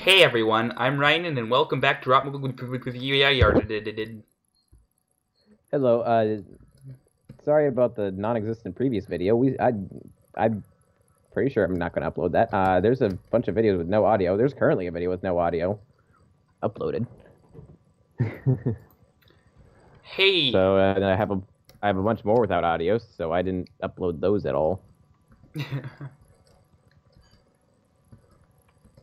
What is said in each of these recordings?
Hey everyone, I'm Ryan and welcome back to Rock. Hello. Uh, sorry about the non-existent previous video. We, I, I'm pretty sure I'm not going to upload that. Uh, there's a bunch of videos with no audio. There's currently a video with no audio uploaded. Hey. So uh, I have a, I have a bunch more without audio, so I didn't upload those at all.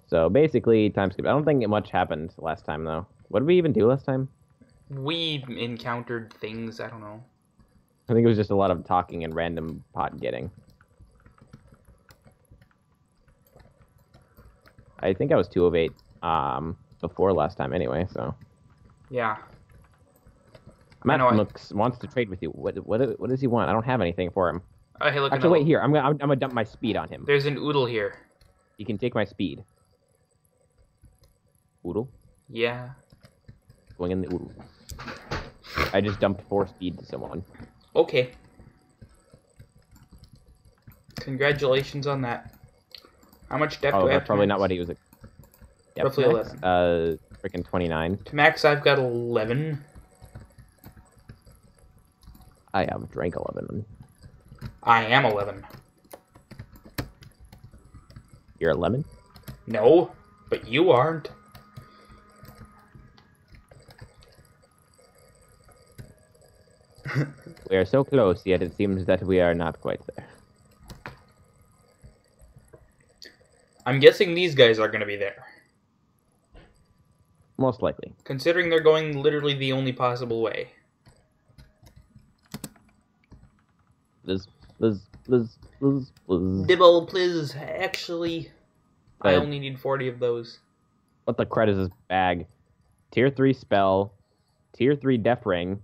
So basically, time skip. I don't think much happened last time though. What did we even do last time? we encountered things. I don't know. I think it was just a lot of talking and random pot getting. I think I was two of eight um, before last time anyway, so Yeah. Matt know, I- looks wants to trade with you. What what what does he want? I don't have anything for him. Oh, hey, look. Actually, wait here. I'm gonna I'm, I'm gonna dump my speed on him. There's an oodle here. He can take my speed. Oodle, Yeah. going in the oodle. I just dumped four speed to someone. Okay. Congratulations on that. How much depth Oh, do I have? that's probably not what he was. Yep, Roughly max, 11. Uh, freaking twenty nine. To max, I've got 11. I have drank eleven. I am 11. You're a lemon. No, but you aren't. We are so close, yet it seems that we are not quite there. I'm guessing these guys are going to be there. Most likely. Considering they're going literally the only possible way. Liz, Liz, Liz, Liz, Liz. Dibble, please. Actually, I Uh, only need 40 of those. What the crud is this bag? Tier 3 spell, Tier 3 Death Ring,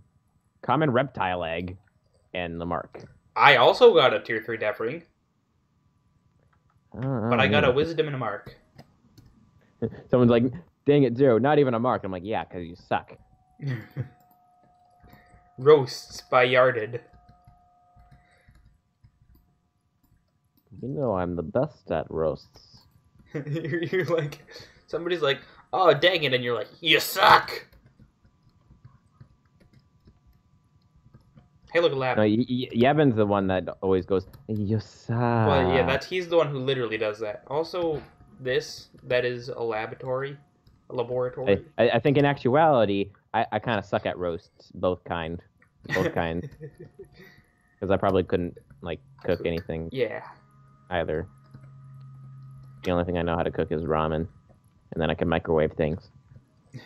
Common Reptile Egg, and the Mark. I also got a tier 3 Death Ring, Uh, but I got a Wisdom and a Mark. Someone's like, dang it, Zero, not even a Mark. I'm like, yeah, because you suck. Roasts by Yardid. You know I'm the best at roasts. you're, you're like, somebody's like, oh, dang it, and you're like, you suck! Hey, look, Lab. No, y- y- Yabin's the one that always goes, suck. Well, yeah, that's he's the one who literally does that. Also, this that is a laboratory, a laboratory. I, I think in actuality, I, I kind of suck at roasts, both kind, both kinds, because I probably couldn't like cook anything yeah. either. The only thing I know how to cook is ramen, and then I can microwave things.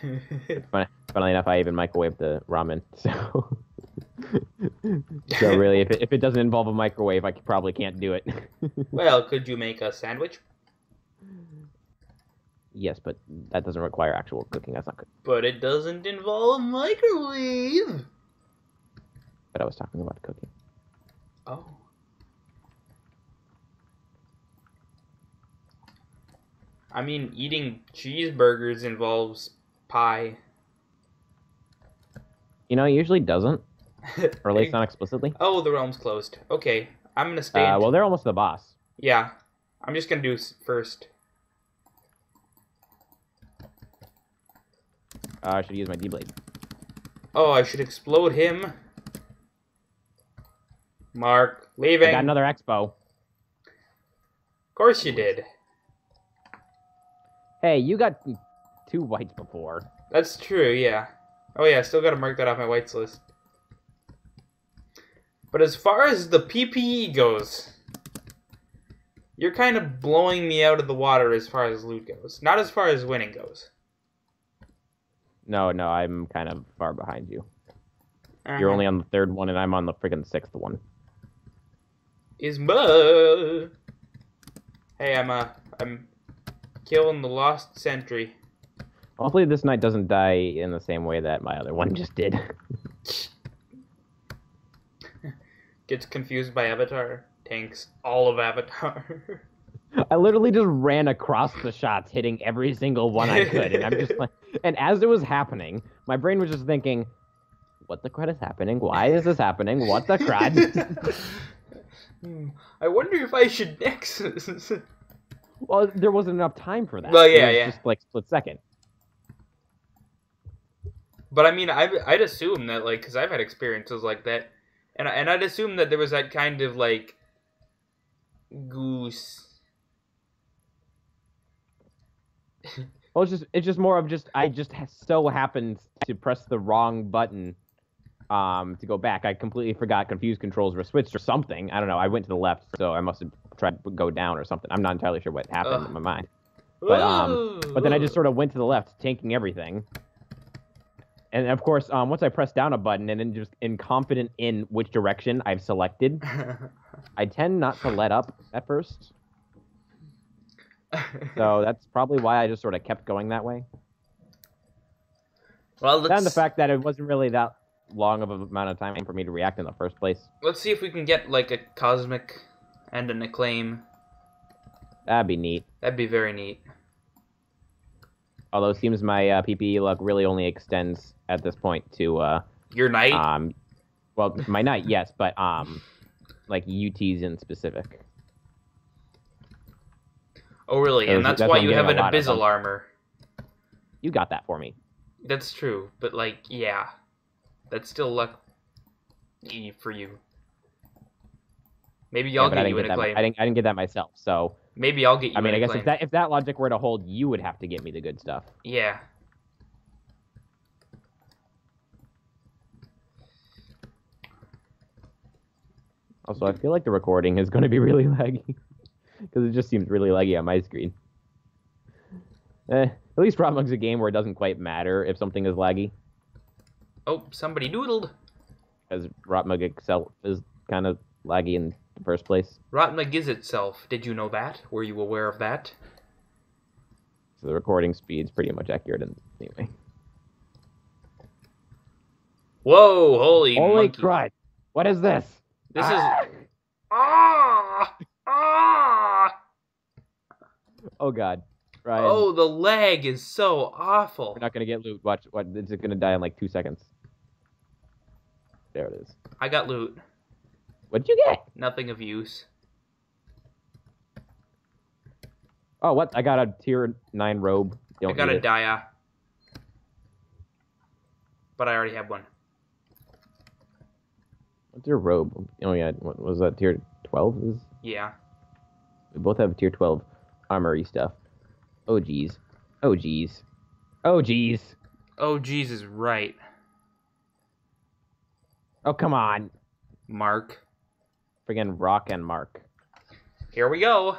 Fun, funnily enough, I even microwave the ramen. So, so really, if it, if it doesn't involve a microwave, I probably can't do it. well, could you make a sandwich? yes, but that doesn't require actual cooking. That's not good. But it doesn't involve a microwave. But I was talking about cooking. Oh. I mean, eating cheeseburgers involves pie. You know, it usually doesn't, or at least not explicitly. Oh, the realm's closed. Okay, I'm gonna stay. Uh, well, they're almost the boss. yeah, I'm just gonna do first. Uh, I should use my D blade. Oh, I should explode him. Mark, I leaving. got another expo. Of course you did. Hey, you got two whites before. That's true, yeah. Oh yeah, still gotta mark that off my whites list. But as far as the PPE goes, you're kind of blowing me out of the water as far as loot goes. Not as far as winning goes. No, no, I'm kind of far behind you. Uh-huh. You're only on the third one, and I'm on the freaking sixth one. is mud. Hey, I'm uh, I'm killing the lost sentry. Hopefully, this knight doesn't die in the same way that my other one just did. Gets confused by Avatar. Tanks all of Avatar. I literally just ran across the shots, hitting every single one I could, and I'm just like, and as it was happening, my brain was just thinking, "What the crud is happening? Why is this happening? What the crud?" Hmm, I wonder if I should nexus. Well, there wasn't enough time for that. Well, yeah, yeah. Just like split second. But I mean, I, I'd assume that, like, because I've had experiences like that, and I- and I'd assume that there was that kind of like goose. Well, it's just it's just more of just I just so happened to press the wrong button um to go back. I completely forgot confused controls were switched or something. I don't know. I went to the left, so I must have tried to go down or something. I'm not entirely sure what happened Ugh. in my mind. But, um, But then I just sort of went to the left, tanking everything. And of course, um, once I press down a button and then just inconfident in which direction I've selected, I tend not to let up at first. So that's probably why I just sort of kept going that way. well, let's And the fact that it wasn't really that long of a amount of time for me to react in the first place. let's see if we can get like a cosmic and an acclaim. That'd be neat. That'd be very neat. Although it seems my uh, PPE luck really only extends at this point to uh, Your knight. um, well, my knight, yes, but um, like UTs in specific. oh, really? that's- And that's, that's why you have an getting a lot of abyssal armor. You got that for me. That's true, but like, yeah, that's still luck for you. Maybe Yeah, I'll but I get didn't you get an that. acclaim. I didn't. I didn't get that myself. So Maybe I'll get you. I mean, I guess if that if that logic were to hold, you would have to get me the good stuff. Yeah. Also, I feel like the recording is going to be really laggy because it just seems really laggy on my screen. Eh, at least Roblox is a game where it doesn't quite matter if something is laggy, Oh, somebody doodled. because Roblox itself is kind of laggy in the first place. Rotma gives itself. Did you know that? Were you aware of that? So the recording speed's pretty much accurate anyway. Whoa! Holy, Holy monkey. Christ! What is this? This Ah! is ah ah. Oh God, Ryan. Oh, the lag is so awful. We're not gonna get loot. Watch, what? It's gonna die in like two seconds. There it is. I got loot. What'd you get? Nothing of use. Oh, what? I got a tier nine robe. Don't I got a it. dia. But I already have one. What's your robe? Oh yeah, what was that tier twelve? Is Yeah. we both have tier twelve armory stuff. Oh geez. Oh geez. Oh geez. Oh, Jesus, right. Oh come on. Mark. Friggin' rock and mark. Here we go.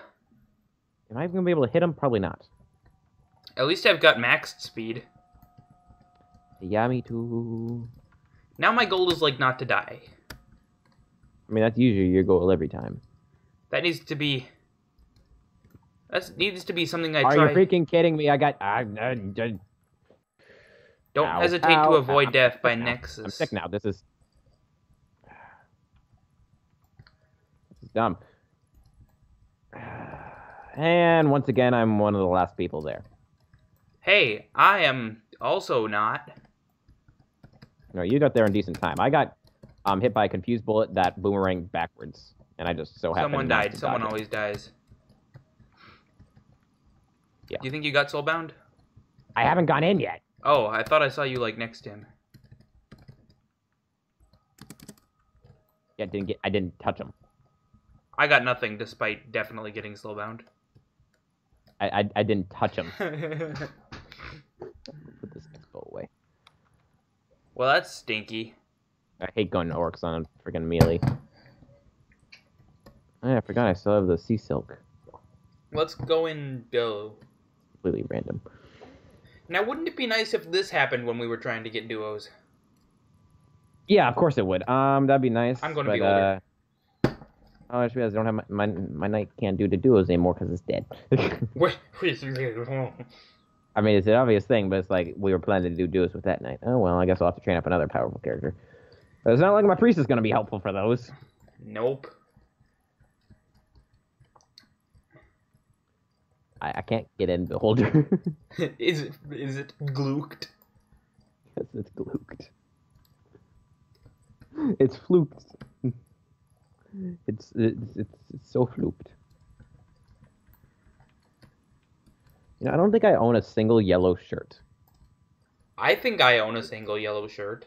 Am I even gonna be able to hit him? Probably not. At least I've got maxed speed. Yeah, me too. Now my goal is like not to die. I mean, that's usually your goal every time. That needs to be. That needs to be something I Are try. you freaking kidding me? I got. I, I, I, Don't Ow, hesitate ow, to avoid ow. death by I'm sick now. Nexus. I'm sick now. This is. Is dumb. And once again, I'm one of the last people there. Hey, I am also not. No, you got there in decent time. I got um, hit by a confused bullet that boomeranged backwards, and I just so happened. Someone died. to Someone dodge it. always dies. Yeah. Do you think you got soulbound? I haven't gone in yet. Oh, I thought I saw you like next to him. Yeah, didn't get. I didn't touch him. I got nothing despite definitely getting soulbound. I, I, I didn't touch him. Put this expo away. well, that's stinky. I hate going to orcs on a freaking melee. Oh, yeah, I forgot I still have the sea silk. Let's go and go. Completely random. Now, wouldn't it be nice if this happened when we were trying to get duos? Yeah, of course it would. Um, that'd be nice. I'm gonna but, be older. Uh, Oh, I just realized I don't have my my, my knight can't do the duos anymore because it's dead. I mean, it's an obvious thing, but it's like we were planning to do duos with that knight. Oh well, I guess I'll have to train up another powerful character. But it's not like my priest is gonna be helpful for those. nope. I, I can't get in beholder. is it is it glooked? Yes, it's gluked. It's fluked. Mm. It's, it's it's it's so fluked. You know, I don't think I own a single yellow shirt. I think I own a single yellow shirt.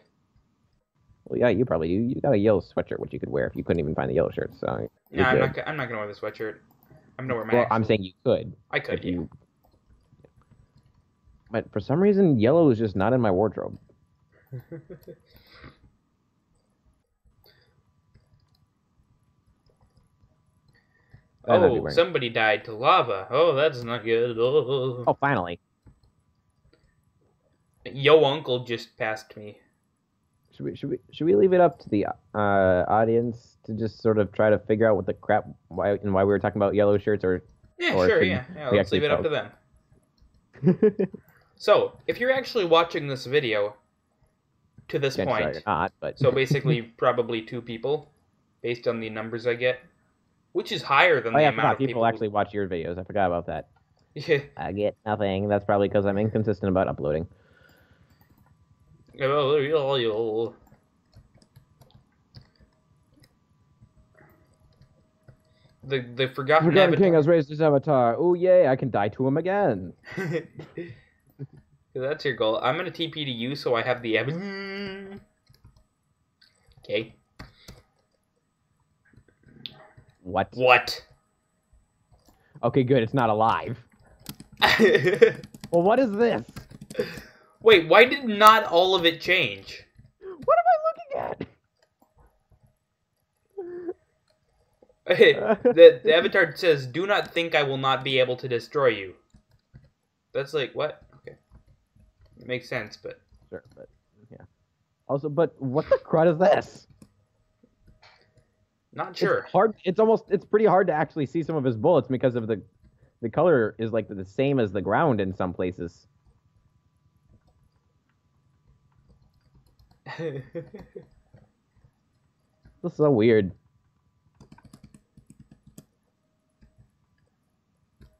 Well, yeah, you probably you, you got a yellow sweatshirt which you could wear if you couldn't even find the yellow shirt. So No, I'm good. not. I'm not gonna wear the sweatshirt. I'm gonna wear my. Well, actual- I'm saying you could I could. Yeah. you. But for some reason, yellow is just not in my wardrobe. That'd oh, somebody died to lava. Oh, that's not good. Oh. Oh, finally. Yo, uncle just passed me. Should we should we should we leave it up to the uh, audience to just sort of try to figure out what the crap why and why we were talking about yellow shirts or Yeah, Or sure. Yeah, yeah. Let's leave it up to them. So, if you're actually watching this video to this point, not, but so basically probably two people, based on the numbers I get, which is higher than oh the yeah, I amount of people, people. actually watch your videos. I forgot about that. Yeah. I get nothing. That's probably because I'm inconsistent about uploading. The the forgotten Forgotten avatar. King has raised his avatar. Oh yay! I can die to him again. That's your goal. I'm gonna TP to you so I have the evidence. Mm. Okay. What? What? Okay, good. It's not alive. Well, what is this? Wait, why did not all of it change? What am I looking at? the, the avatar says, "Do not think I will not be able to destroy you." That's like what? Okay, it makes sense, but Sure, but yeah. Also, but what the crud is this? Not sure. It's hard. It's almost. It's pretty hard to actually see some of his bullets because of the, the color is like the same as the ground in some places. This is so weird.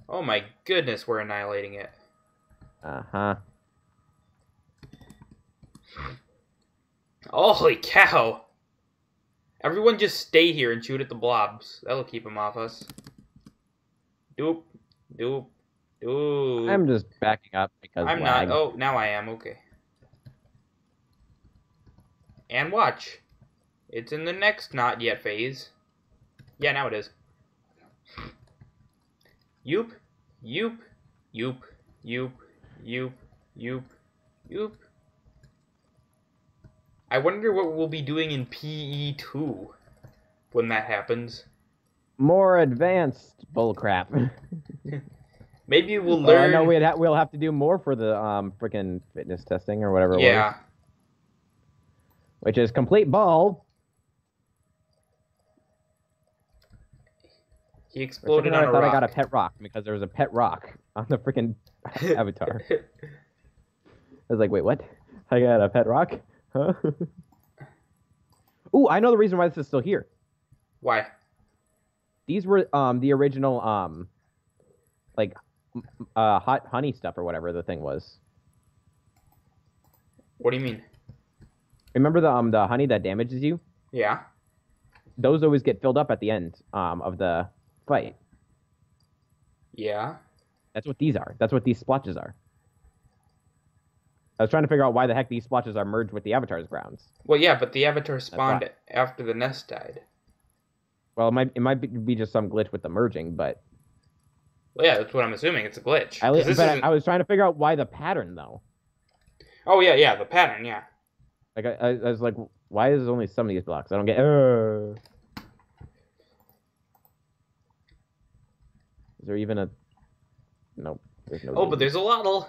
oh my goodness, we're annihilating it. Uh huh. Holy cow! Everyone just stay here and shoot at the blobs. That'll keep them off us. Doop, doop, doop. I'm just backing up because I'm lag. not. Oh, now I am. Okay. And watch. It's in the next not yet phase. Yeah, now it is. Yoop, yoop, yoop, yoop, yoop, yoop, yoop. I wonder what we'll be doing in PE2 when that happens. More advanced bullcrap. Maybe we'll learn. know we'd ha- we'll have to do more for the um freaking fitness testing or whatever. it was, yeah. which is complete ball. He exploded on I a thought rock. I got a pet rock because there was a pet rock on the freaking avatar. I was like, wait, what? I got a pet rock? Huh? Ooh, I know the reason why this is still here. Why? These were um the original um like uh hot honey stuff or whatever the thing was. What do you mean? Remember the um the honey that damages you? Yeah. Those always get filled up at the end um of the fight. Yeah. That's what these are. That's what these splotches are. I was trying to figure out why the heck these splotches are merged with the avatar's grounds. Well, yeah, but the avatar spawned after the nest died. Well, it might it might be- just some glitch with the merging, but Well, yeah, that's what I'm assuming. It's a glitch. I, but I, isn't- I was trying to figure out why the pattern though. Oh yeah, yeah, the pattern. Yeah. Like I, I, I was like, why is there only some of these blocks? I don't get. Uh... Is there even a? Nope. There's no. Oh, but there's a Lottle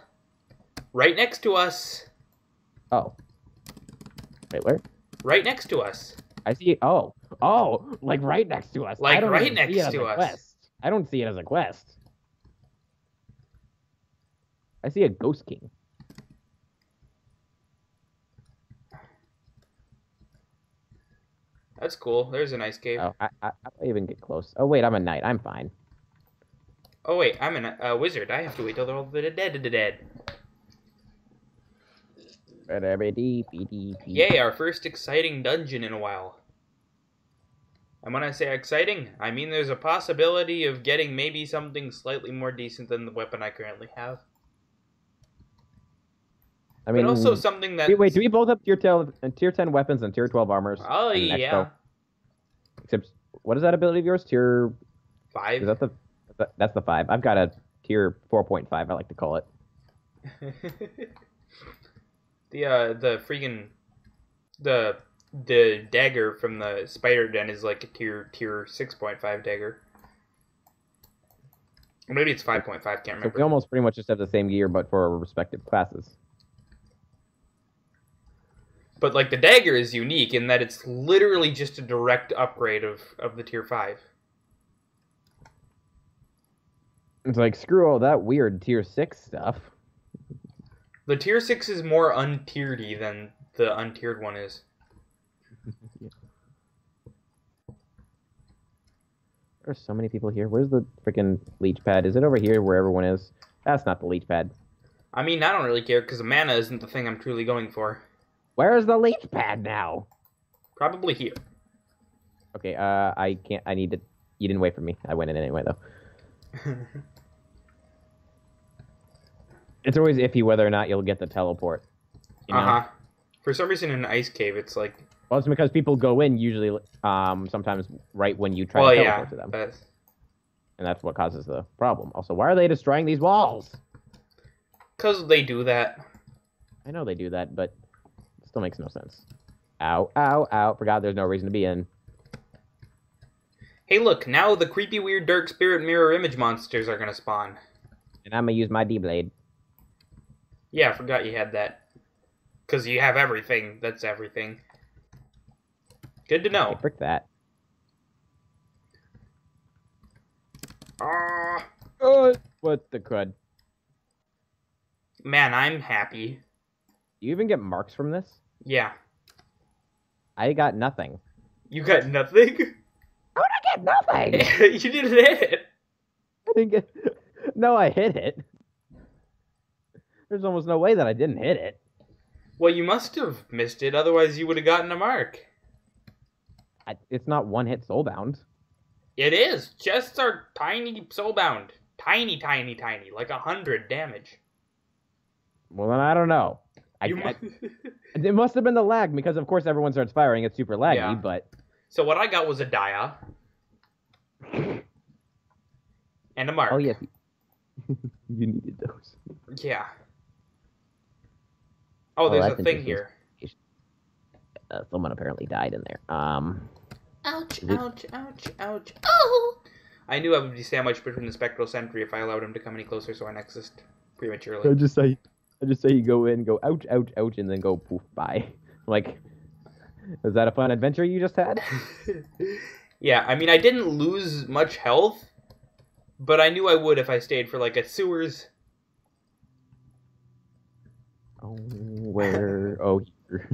right next to us. Oh. Wait, where? Right next to us. I see. Oh, oh, like right next to us. Like I don't right next to us. Quest. I don't see it as a quest. I see a ghost king. That's cool. There's a nice cave. Oh, I, I, I even get close. Oh wait, I'm a knight. I'm fine. Oh, wait, I'm a uh, wizard. I have to wait till they're all dead, dead, dead, dead. Yay! Our first exciting dungeon in a while. And when I say exciting, I mean there's a possibility of getting maybe something slightly more decent than the weapon I currently have. I mean, but also something that. wait, do we both have tier 10, tier 10 weapons and tier 12 armors? Oh, yeah. Except, what is that ability of yours? Tier. Five. Is that the. That's the five. I've got a tier 4.5, I like to call it. the uh the freaking the the dagger from the spider den is like a tier tier six point five dagger. Or maybe it's five point five. Can't So remember. we almost pretty much just have the same gear, but for our respective classes. But like the dagger is unique in that it's literally just a direct upgrade of of the tier five. It's like, screw all that weird tier 6 stuff. The tier six is more untiered than the untiered one is. There's so many people here. Where's the freaking leech pad? Is it over here where everyone is? That's not the leech pad. I mean, I don't really care because mana isn't the thing I'm truly going for. Where's the leech pad now? Probably here. Okay, uh, I can't. I need to. You didn't wait for me. I went in anyway, though. It's always iffy whether or not you'll get the teleport. You know? Uh huh. For some reason, in an ice cave, it's like, Well, it's because people go in usually, um, sometimes right when you try well, to yeah, teleport to them, that's and that's what causes the problem. Also, why are they destroying these walls? because they do that. I know they do that, but it still makes no sense. Ow, ow, ow! Forgot there's no reason to be in. Hey, look! Now the creepy, weird, dark spirit mirror image monsters are gonna spawn. And I'm gonna use my D blade. Yeah, I forgot you had that. Because you have everything. That's everything. Good to Okay, know. frick that. Ah, Uh, what the crud? man, I'm happy. You even get marks from this? Yeah. I got nothing. You got nothing? How did I get nothing? you didn't hit it. I didn't get. No, I hit it. There's almost no way that I didn't hit it. Well, you must have missed it, otherwise you would have gotten a mark. I, it's not one hit soulbound. It is. Chests are tiny soulbound. Tiny, tiny, tiny. Like a hundred damage. Well, then I don't know. I, You I- it must have been the lag because, of course, everyone starts firing. It's super laggy, Yeah. but so what I got was a dia. And a mark. oh yes, you needed those. Yeah. Oh, there's that's a thing here. Uh, someone apparently died in there. Um, Ouch, Is it- ouch, ouch, ouch. Oh! I knew I would be sandwiched between the spectral sentry if I allowed him to come any closer, so I nexused prematurely. I just say, I just say you go in, go ouch, ouch, ouch, and then go poof bye. Like, was that a fun adventure you just had? yeah, I mean, I didn't lose much health, but I knew I would if I stayed for like a sewers. Oh, where? Oh, here.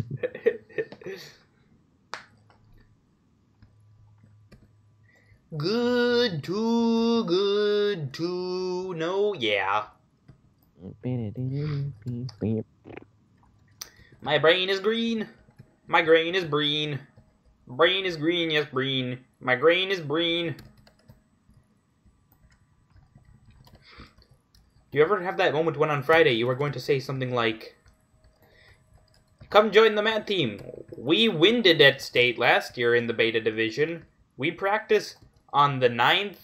good to good to know, yeah. My brain is green. My brain is green. Brain is green, yes, green. My brain is green. Do you ever have that moment when on Friday you are going to say something like, Come join the math team. We winded at state last year in the beta division. We practice on the 9th,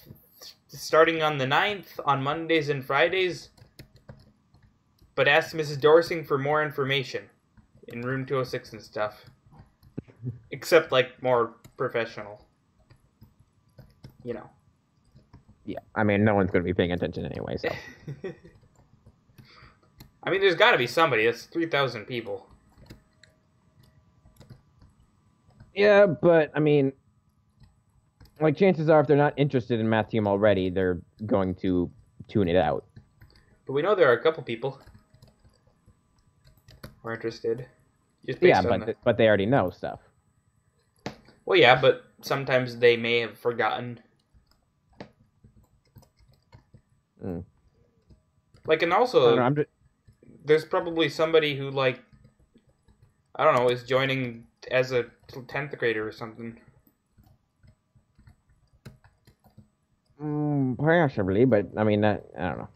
starting on the 9th, on Mondays and Fridays. But ask Mrs. Dorsing for more information in room 206 and stuff. Except, like, more professional. You know. Yeah, I mean, no one's going to be paying attention anyway, so. I mean, there's gotta be somebody. That's 3,000 people. Yeah, but I mean, like chances are, if they're not interested in Math Team already, they're going to tune it out. But we know there are a couple people who are interested. Yeah, but the- th- but they already know stuff. Well, yeah, but sometimes they may have forgotten. Mm. Like, and also, know, I'm just, there's probably somebody who, like, I don't know, is joining as a 10th grader or something. Mm, possibly, but I mean, that, I don't know.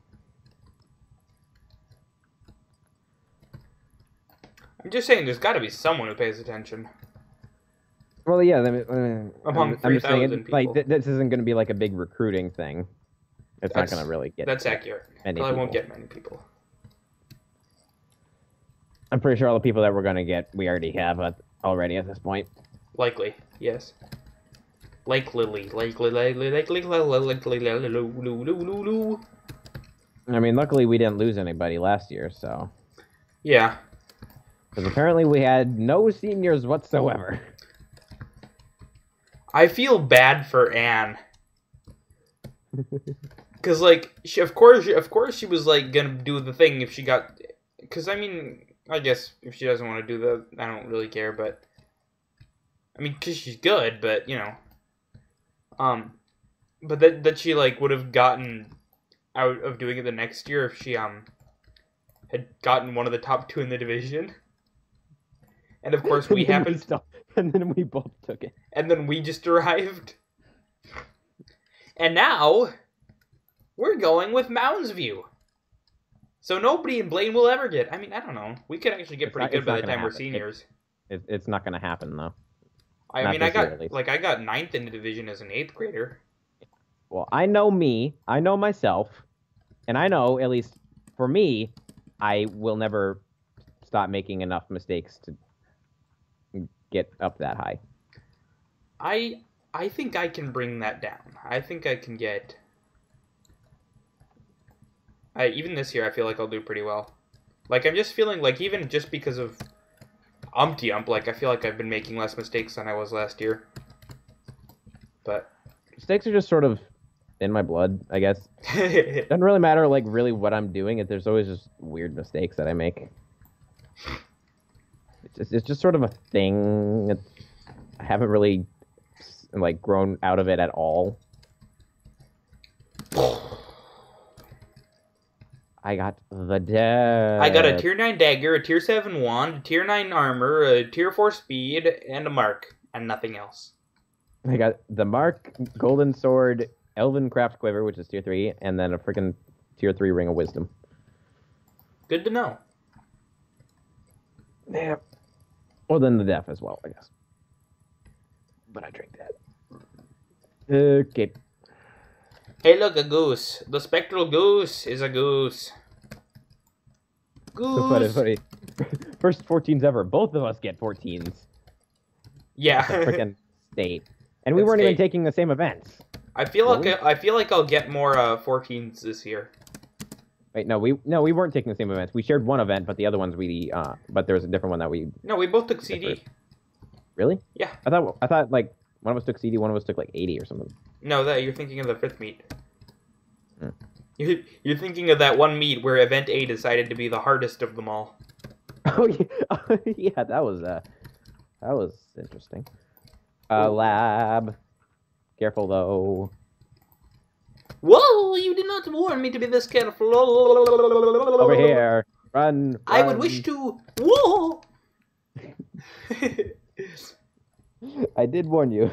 I'm just saying, there's got to be someone who pays attention. Well, yeah. I mean, uh, Among I'm, just saying, 3,000 it, like th- this isn't going to be like a big recruiting thing. It's That's- not going to really get. That's accurate. many Probably won't get many people. I'm pretty sure all the people that we're going to get, we already have uh, already at this point. Likely, yes. Lake Lily, Lake Lily, Lake Lily, Lake Lily, I mean, luckily we didn't lose anybody last year, so Yeah, because apparently we had no seniors whatsoever. I feel bad for Anne. Cause like, she, of course, of course, she was like gonna do the thing if she got. Cause I mean, I guess if she doesn't want to do the, I don't really care. But I mean, cause she's good, but you know, um, but that that she like would have gotten out of doing it the next year if she um had gotten one of the top two in the division. And of course, we And then happened and then we both took it. and then we just arrived. And now we're going with Mounds View. So nobody in Blaine will ever get. I mean, I don't know. We could actually get It's pretty not- good by the time we're seniors. it it's not going to happen though. I not mean, I this year, got like I got ninth in the division as an eighth grader. Well, I know me. I know myself, and I know at least for me, I will never stop making enough mistakes to get up that high. I I think I can bring that down. I think I can get. I even this year I feel like I'll do pretty well. Like I'm just feeling like even just because of umpty ump, like I feel like I've been making less mistakes than I was last year. But Mistakes are just sort of in my blood, I guess. it Doesn't really matter like really what I'm doing. It there's always just weird mistakes that I make. It's just, it's just sort of a thing. It's, I haven't really like grown out of it at all. I got the dead. I got a tier nine dagger, a tier seven wand, a tier nine armor, a tier four speed, and a mark, and nothing else. I got the Mark Golden Sword Elven Craft Quiver, which is tier three, and then a freaking tier three Ring of Wisdom. Good to know. Yeah. Well, then the Death as well, I guess. But I drink that. Okay. Hey, look, a goose. The spectral goose is a goose. So funny, Goose. funny. First 14s ever. Both of us get 14s. Yeah. Freaking state. And we That's weren't even taking the same events. I feel like Really? I, I feel like I'll get more uh 14s this year. Wait, no, we no, we weren't taking the same events. We shared one event, but the other ones we uh but there was a different one that we No, we both took CD. really? Yeah. I thought I thought like one of us took CD, one of us took like 80 or something. No, that you're thinking of the fifth meet. Hmm. You're, you're thinking of that one meet where event A decided to be the hardest of them all. Oh yeah, yeah, that was uh, that was interesting. Uh, lab. Careful though. Whoa! You did not warn me to be this careful. Over here. Run. I would wish to. Whoa! I did warn you.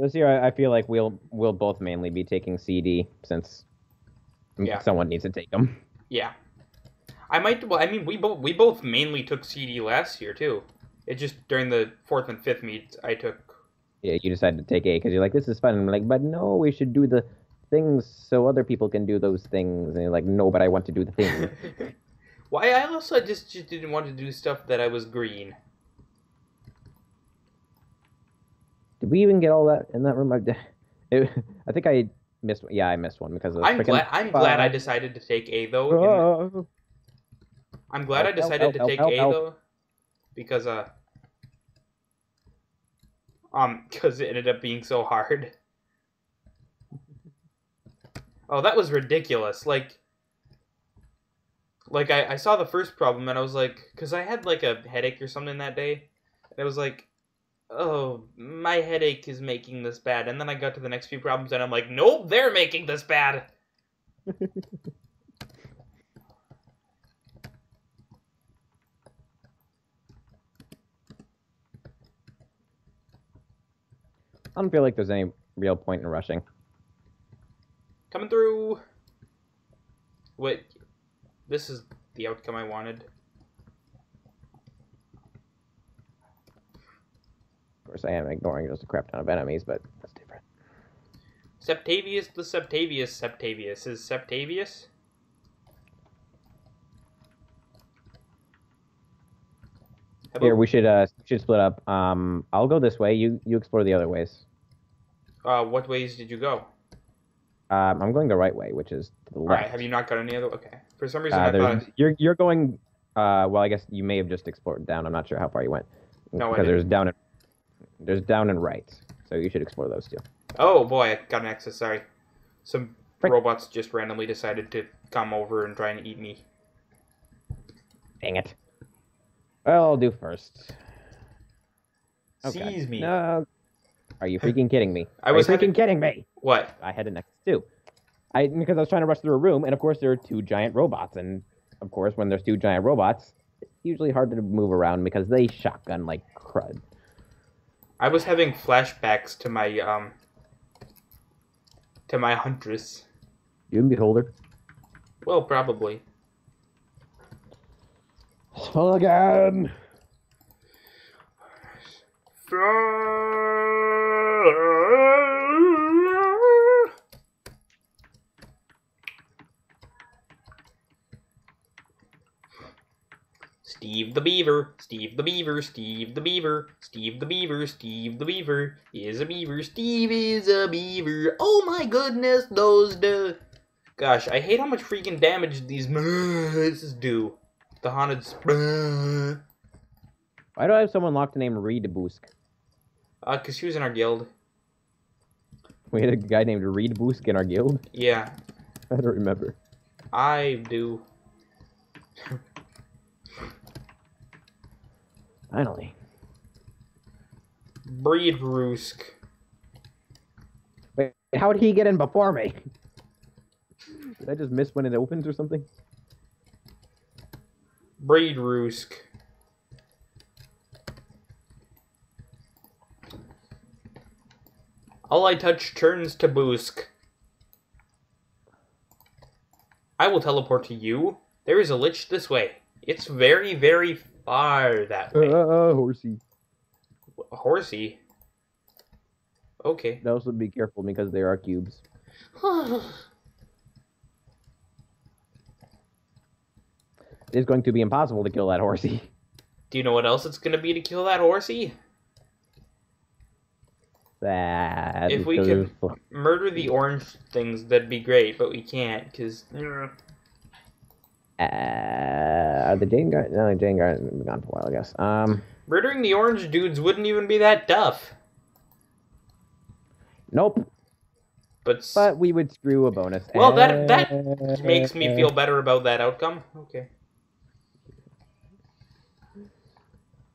This year, I, I feel like we'll we'll both mainly be taking CD since Yeah. someone needs to take them. yeah, I might. Well, I mean, we both we both mainly took CD last year too. It just during the fourth and fifth meets I took. Yeah, you decided to take A because you're like, this is fun. I'm like, but no, we should do the things so other people can do those things. And you're like, no, but I want to do the thing. Why? I also just just didn't want to do stuff that I was green. Did we even get all that in that room? I, it, I think I missed. Yeah, I missed one because of I'm glad. I'm glad I decided to take A though. Oh. I'm glad I Help, help, decided to help, take help, A help. though, because uh, um, because it ended up being so hard. Oh, that was ridiculous! Like, like I, I saw the first problem and I was like, because I had like a headache or something that day, and I was like, oh, my headache is making this bad. And then I got to the next few problems and I'm like, nope, they're making this bad. I don't feel like there's any real point in rushing. Coming through. Wait, this is the outcome I wanted. Course, I am ignoring just a crap ton of enemies, but that's different. Septavius the Septavius Septavius is Septavius. Here, we should uh should split up. Um, I'll go this way. You you explore the other ways. uh, what ways did you go? Um, I'm going the right way, which is to the All left. right, have you not got any other? Okay, for some reason Uh, I thought. you're you're going. Uh, well, I guess you may have just explored down. I'm not sure how far you went. No, because there's down and there's down and right. So you should explore those too. Oh boy, I got an access. Sorry, some Frick. robots just randomly decided to come over and try and eat me. Dang it. Well, I'll do first. Okay. Seize me. No. Are you freaking kidding me? I Are was you freaking having- kidding me. What? I had an Nexus too. I because I was trying to rush through a room, and of course there are two giant robots, and of course when there's two giant robots, it's usually hard to move around because they shotgun like crud. I was having flashbacks to my um to my huntress. You and beholder. Well, probably. Oh again. Steve the Beaver, Steve the Beaver, Steve the Beaver, Steve the Beaver, Steve the Beaver is a beaver, Steve is a beaver. Oh my goodness, those do. Gosh, I hate how much freaking damage these this do. The haunted. Why do I have someone locked named Reed Boosk? uh, cause she was in our guild. We had a guy named Reed Boosk in our guild. Yeah, I don't remember. I do. Finally. Breed Roosk. Wait, how did he get in before me? Did I just miss when it opens or something? Breed Roosk. All I touch turns to Boosk. I will teleport to you. There is a lich this way. It's very, very far that way. Uh, horsey. Horsey. Okay. And also be careful because there are cubes. It is going to be impossible to kill that horsey. Do you know what else it's gonna be to kill that horsey? Sad. If we could- Murder the orange things, that'd be great, but we can't, because. Uh, are the Jane Guard? No, Jane Guard has been gone for a while, I guess. Um, Murdering the orange dudes wouldn't even be that tough. nope. But, But we would screw a bonus. Well, that- that makes me feel better about that outcome. Okay.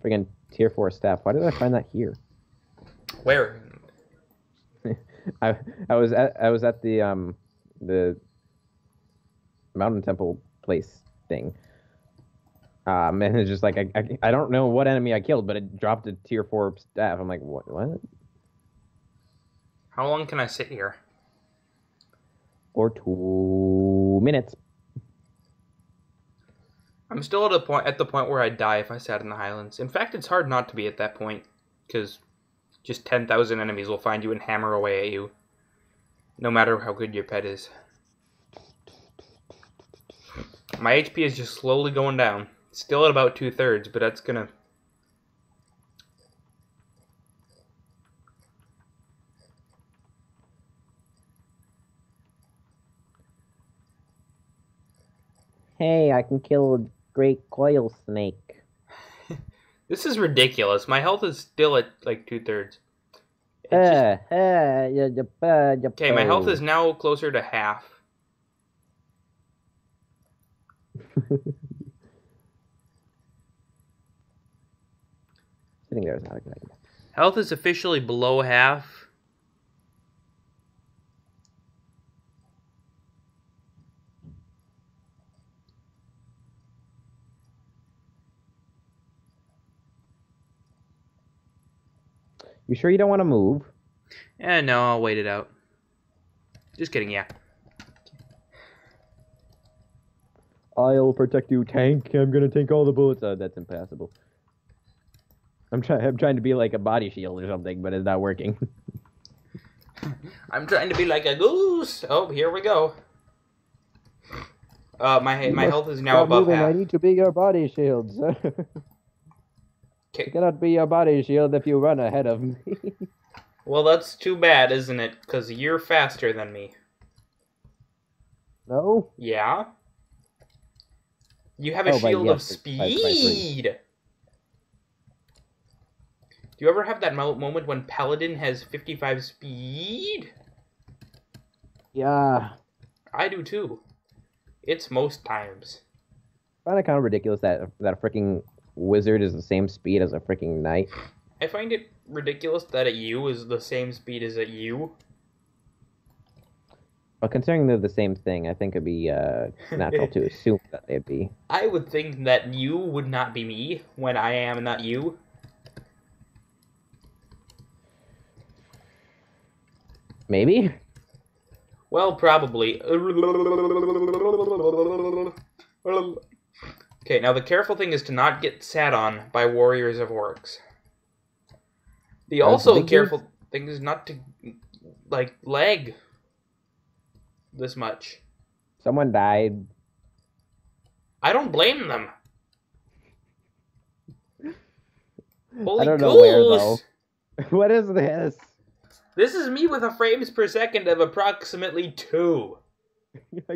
Friggin' tier four staff. Why did I find that here? Where? I I was at I was at the um the Mountain Temple place thing. Um, and it's just like I, I I don't know what enemy I killed, but it dropped a tier four staff. I'm like, what? What? How long can I sit here? Or two minutes. I'm still at a point at the point where I'd die if I sat in the Highlands. In fact, it's hard not to be at that point, because just ten thousand enemies will find you and hammer away at you, no matter how good your pet is. My HP is just slowly going down. Still at about two thirds, but that's gonna. Hey, I can kill a great coil snake. This is ridiculous. My health is still at like two thirds. Uh, uh, uh, Okay, my health is now closer to half. Sitting there is not a good idea. Health is officially below half. You sure you don't want to move? Eh, no, I'll wait it out. Just kidding, yeah. I'll protect you, tank. I'm gonna take all the bullets. Oh, that's impassable. I'm trying. I'm trying to be like a body shield or something, but it's not working. I'm trying to be like a goose. Oh, here we go. Uh, my my health is now above moving. half. I need to be your body shield. sir. I Okay. cannot be your body shield if you run ahead of me. Well, that's too bad, isn't it? Because you're faster than me. no. Yeah? You have a Oh, shield of yes, by- by speed. Do you ever have that moment when Paladin has 55 speed? Yeah. I do too. It's most times. I find it kind of ridiculous that that a freaking wizard is the same speed as a freaking knight. I find it ridiculous that a U is the same speed as a U. But considering they're the same thing, I think it'd be uh, natural to assume that they'd be. I would think that you would not be me when I am not you. Maybe. Well, probably. Okay, now the careful thing is to not get sat on by warriors of orcs. The also careful thing is not to, like, lag this much. Someone died. I don't blame them. Holy I don't know where, though. what is this? This is me with a frames per second of approximately two.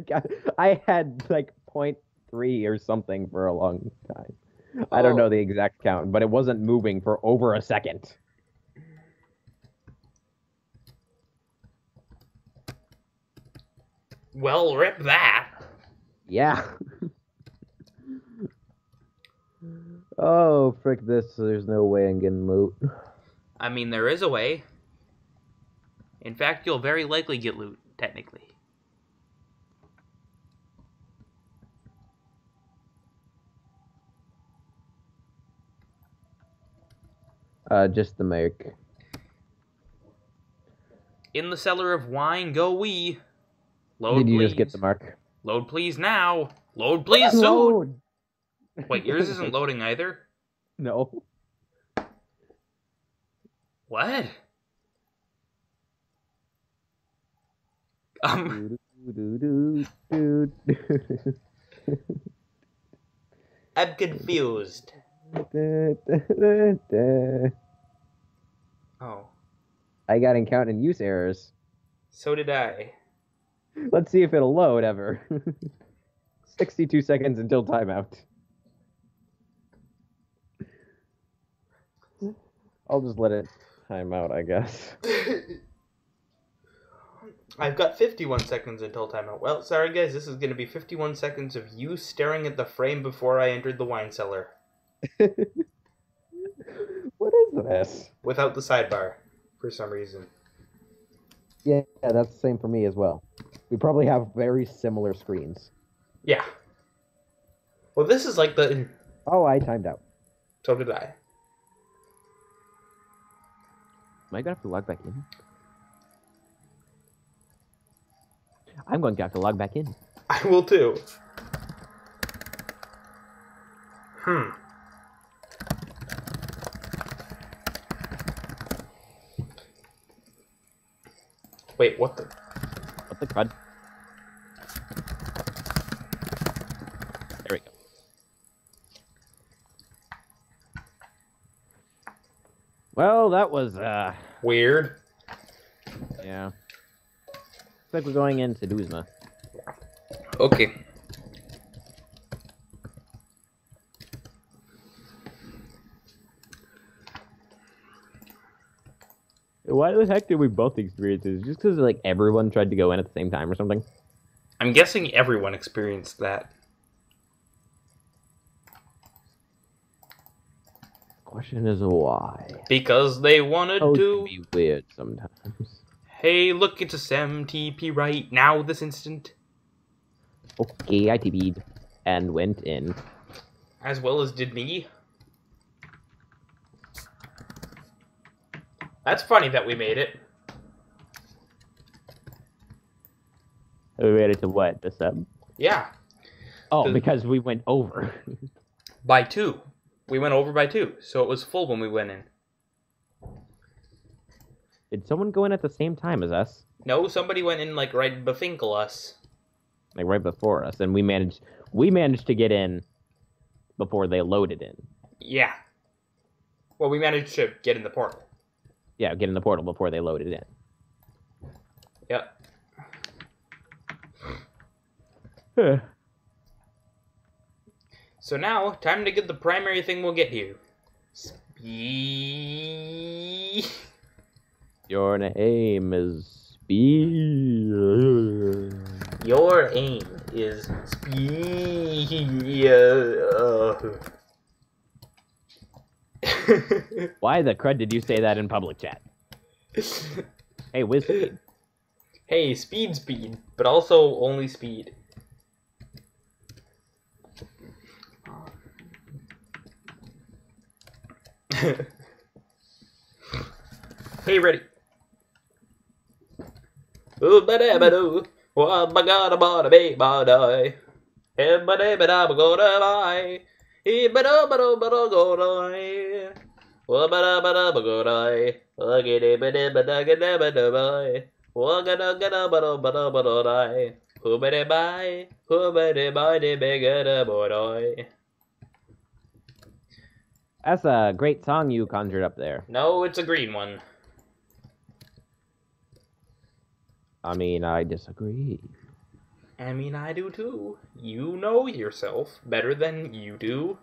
I had like 0.3 or something for a long time. I don't Oh. know the exact count, but it wasn't moving for over a second. Well, rip that. Yeah. oh, frick this. There's no way I'm getting loot. I mean, there is a way. In fact, you'll very likely get loot, technically. Uh, just the merc. In the cellar of wine go we. Load, Did you please. just get the mark? Load, please, now. Load, please, soon. Load! Wait, yours isn't loading either? No. What? Um, I'm confused. Oh, I got encounter and use errors. so did I. Let's see if it'll load ever. 62 seconds until timeout. I'll just let it time out, I guess. I've got 51 seconds until timeout. Well, sorry guys, this is going to be 51 seconds of you staring at the frame before I entered the wine cellar. what is this? Without the sidebar, for some reason. Yeah, yeah, that's the same for me as well. We probably have very similar screens. Yeah. Well, this is like the. Oh, I timed out. So did I. Am I gonna have to log back in? I'm going to have to log back in. I will too. Hmm. Wait, what the? The crud? There we go. Well, that was uh Weird. yeah. Looks like we're going into Duzma. Okay. Why the heck did we both experience this? Just because like everyone tried to go in at the same time or something? I'm guessing everyone experienced that. Question is why? Because they wanted Oh, to. be weird sometimes. Hey, look, it's a SMTP right now, this instant. Okay, I TP'd and went in. As well as did me. That's funny that we made it. We made it to what? The sub? Yeah. Oh, the, because we went over. by two. We went over by two, so it was full when we went in. Did someone go in at the same time as us? No, somebody went in like right befinkle us. Like right before us, and we managed we managed to get in before they loaded in. Yeah. Well, we managed to get in the portal. Yeah, get in the portal before they load it in. Yep. So now, time to get the primary thing we'll get here. Speed. Your name is Speed. Your aim is speed. Why the crud did you say that in public chat? Hey, whiz speed. hey, speed, speed, but also only speed. hey, ready. Ooh, ba da ba doo. Wa ba ga da ba da ba da. Hey, eh. ba da ba da ba go da ba. Eh. That's a great song you conjured up there. No, it's a green one. I mean, I disagree. I mean, I do too. You know yourself better than you do.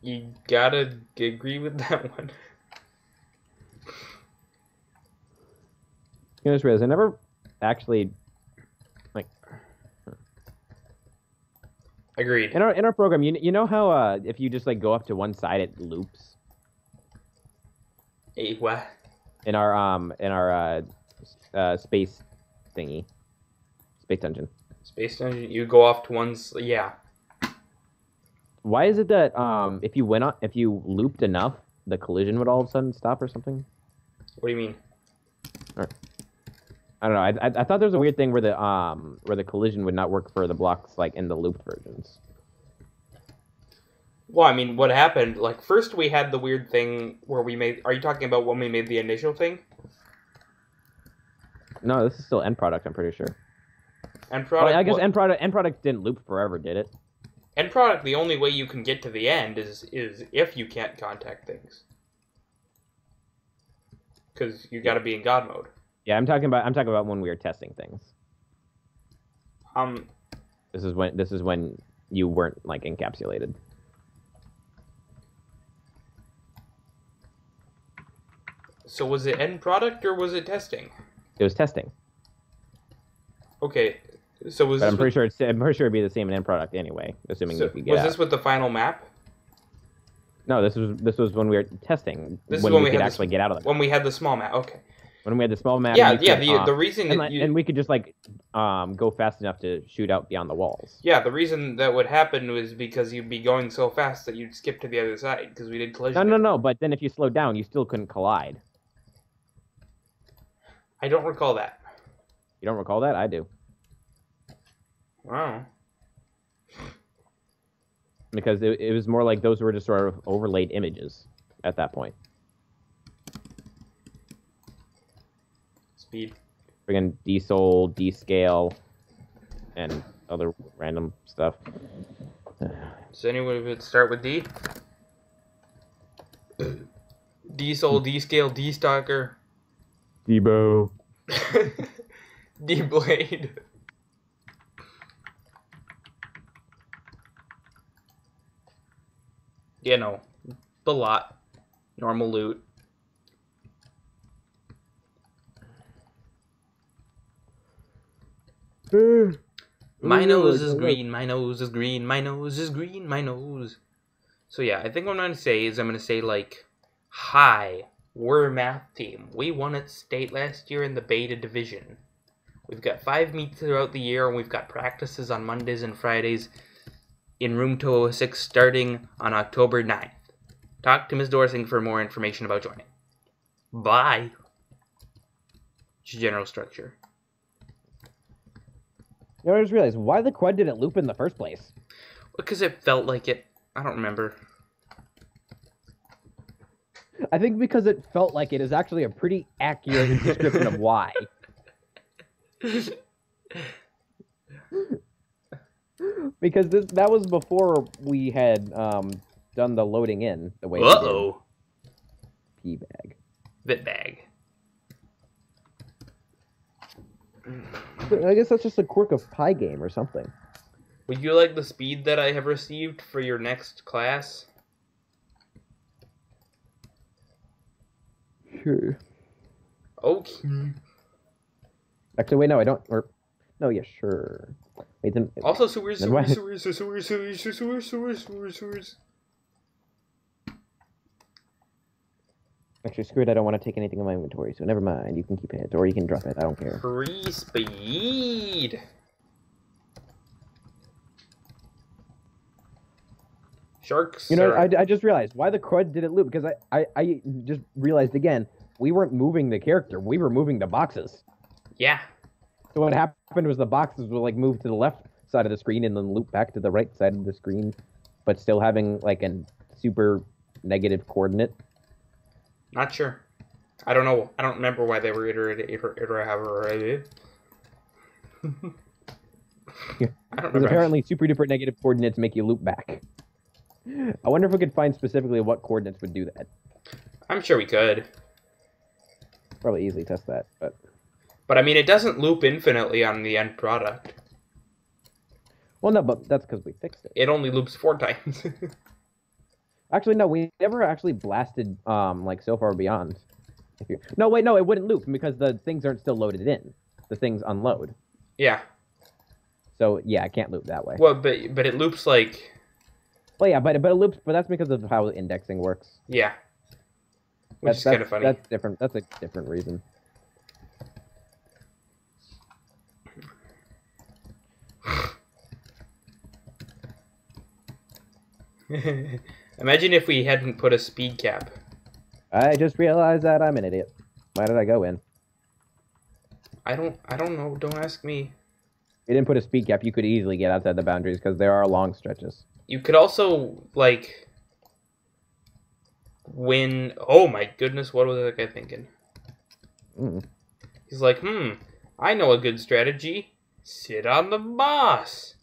You gotta agree with that one. You know, just realized I never actually like. Agreed. in our in our program. You you know how uh, if you just like go up to one side, it loops. Hey, what? In our um in our uh, uh space thingy, space dungeon. Space Dungeon, you go off to one's Yeah. Why is it that um if you went on if you looped enough, the collision would all of a sudden stop or something? What do you mean? I don't know. I, I, I thought there was a weird thing where the um where the collision would not work for the blocks like in the looped versions. Well, I mean, what happened? Like, first we had the weird thing where we made. Are you talking about when we made the initial thing? No, this is still end product. I'm pretty sure. Well, product. I guess wa- end product end product didn't loop forever, did it? end product. The only way you can get to the end is is if you can't contact things. Because you got to be in God mode. Yeah, I'm talking about I'm talking about when we were testing things. Um. This is when this is when you weren't like encapsulated. So was it end product or was it testing? It was testing, Okay. So was but I'm pretty with, sure it's I'm pretty sure it'd be the same in end product anyway, assuming so- you could get was out. this with the final map No, this was this was when we were testing This is when, when we, we could had the actually get out of the when we had the small map? Okay. when we had the small map. yeah, yeah. could, The um, the reason and, you, and we could just like um go fast enough to shoot out beyond the walls. yeah the reason that would happen was because you'd be going so fast that you'd skip to the other side because we did collision. No, no, no. But then if you slowed down, you still couldn't collide. I don't recall that. You don't recall that? I do. Wow. because it, it was more like those were just sort of overlaid images at that point. Speed. Friggin' desol, descale, and other random stuff. Does anyone would start with D? D soul, D scale, D stalker, Debo. D blade. You know, the lot. Normal loot. My nose is green, my nose is green, my nose is green, my nose. So yeah, I think what I'm gonna say is I'm gonna say like, hi, we're a math team. We won at state last year in the beta division. We've got five meets throughout the year, and we've got practices on Mondays and Fridays in room 206 starting on October 9th. Talk to Ms. Dorsing for more information about joining. Bye. General structure. You know, I just realized why the quad didn't loop in the first place. Because it felt like it. I don't remember. I think because it felt like it is actually a pretty accurate description of why. because this that was before we had um, done the loading in the way. Uh oh. Pea bag. Bit bag. I guess that's just a quirk of Pygame or something. Would you like the speed that I have received for your next class? Sure. Okay. Hmm. Actually, wait, no, I don't. Or no, yeah, sure. Wait, then. Also, sewers, Then why- sewers, sewers, sewers, sewers, sewers, sewers, sewers, sewers, sewers. Actually, screw it. I don't want to take anything in my inventory, so never mind. You can keep it, or you can drop it. I don't care. Free speed. Sharks. You know, are- I, I just realized why the crud didn't loop because I, I, I just realized again we weren't moving the character, we were moving the boxes. yeah. So what happened was the boxes were like moved to the left side of the screen and then loop back to the right side of the screen, but still having like a super negative coordinate. Not sure. I don't know. I don't remember why they were iterated. Iter, iter, however, Yeah. I don't remember. apparently super duper negative coordinates make you loop back. I wonder if we could find specifically what coordinates would do that. I'm sure we could, Probably easily test that, but but I mean, it doesn't loop infinitely on the end product. well, no, but that's because we fixed it. It only loops four times. Actually, no, we never actually blasted um like so far beyond. If you... No, wait, no, it wouldn't loop because the things aren't still loaded in. The things unload. yeah. So yeah, I can't loop that way. Well, but but it loops like Well, yeah, but but it loops, but that's because of how indexing works. yeah, which That's is kind of funny. that's different. That's a different reason. Imagine if we hadn't put a speed cap. I just realized that I'm an idiot. Why did I go in? I don't. I don't know. Don't ask me. If you didn't put a speed cap, you could easily get outside the boundaries because there are long stretches. You could also like win. Oh my goodness! What was that guy thinking? Mm. He's like, hmm. I know a good strategy. Sit on the boss.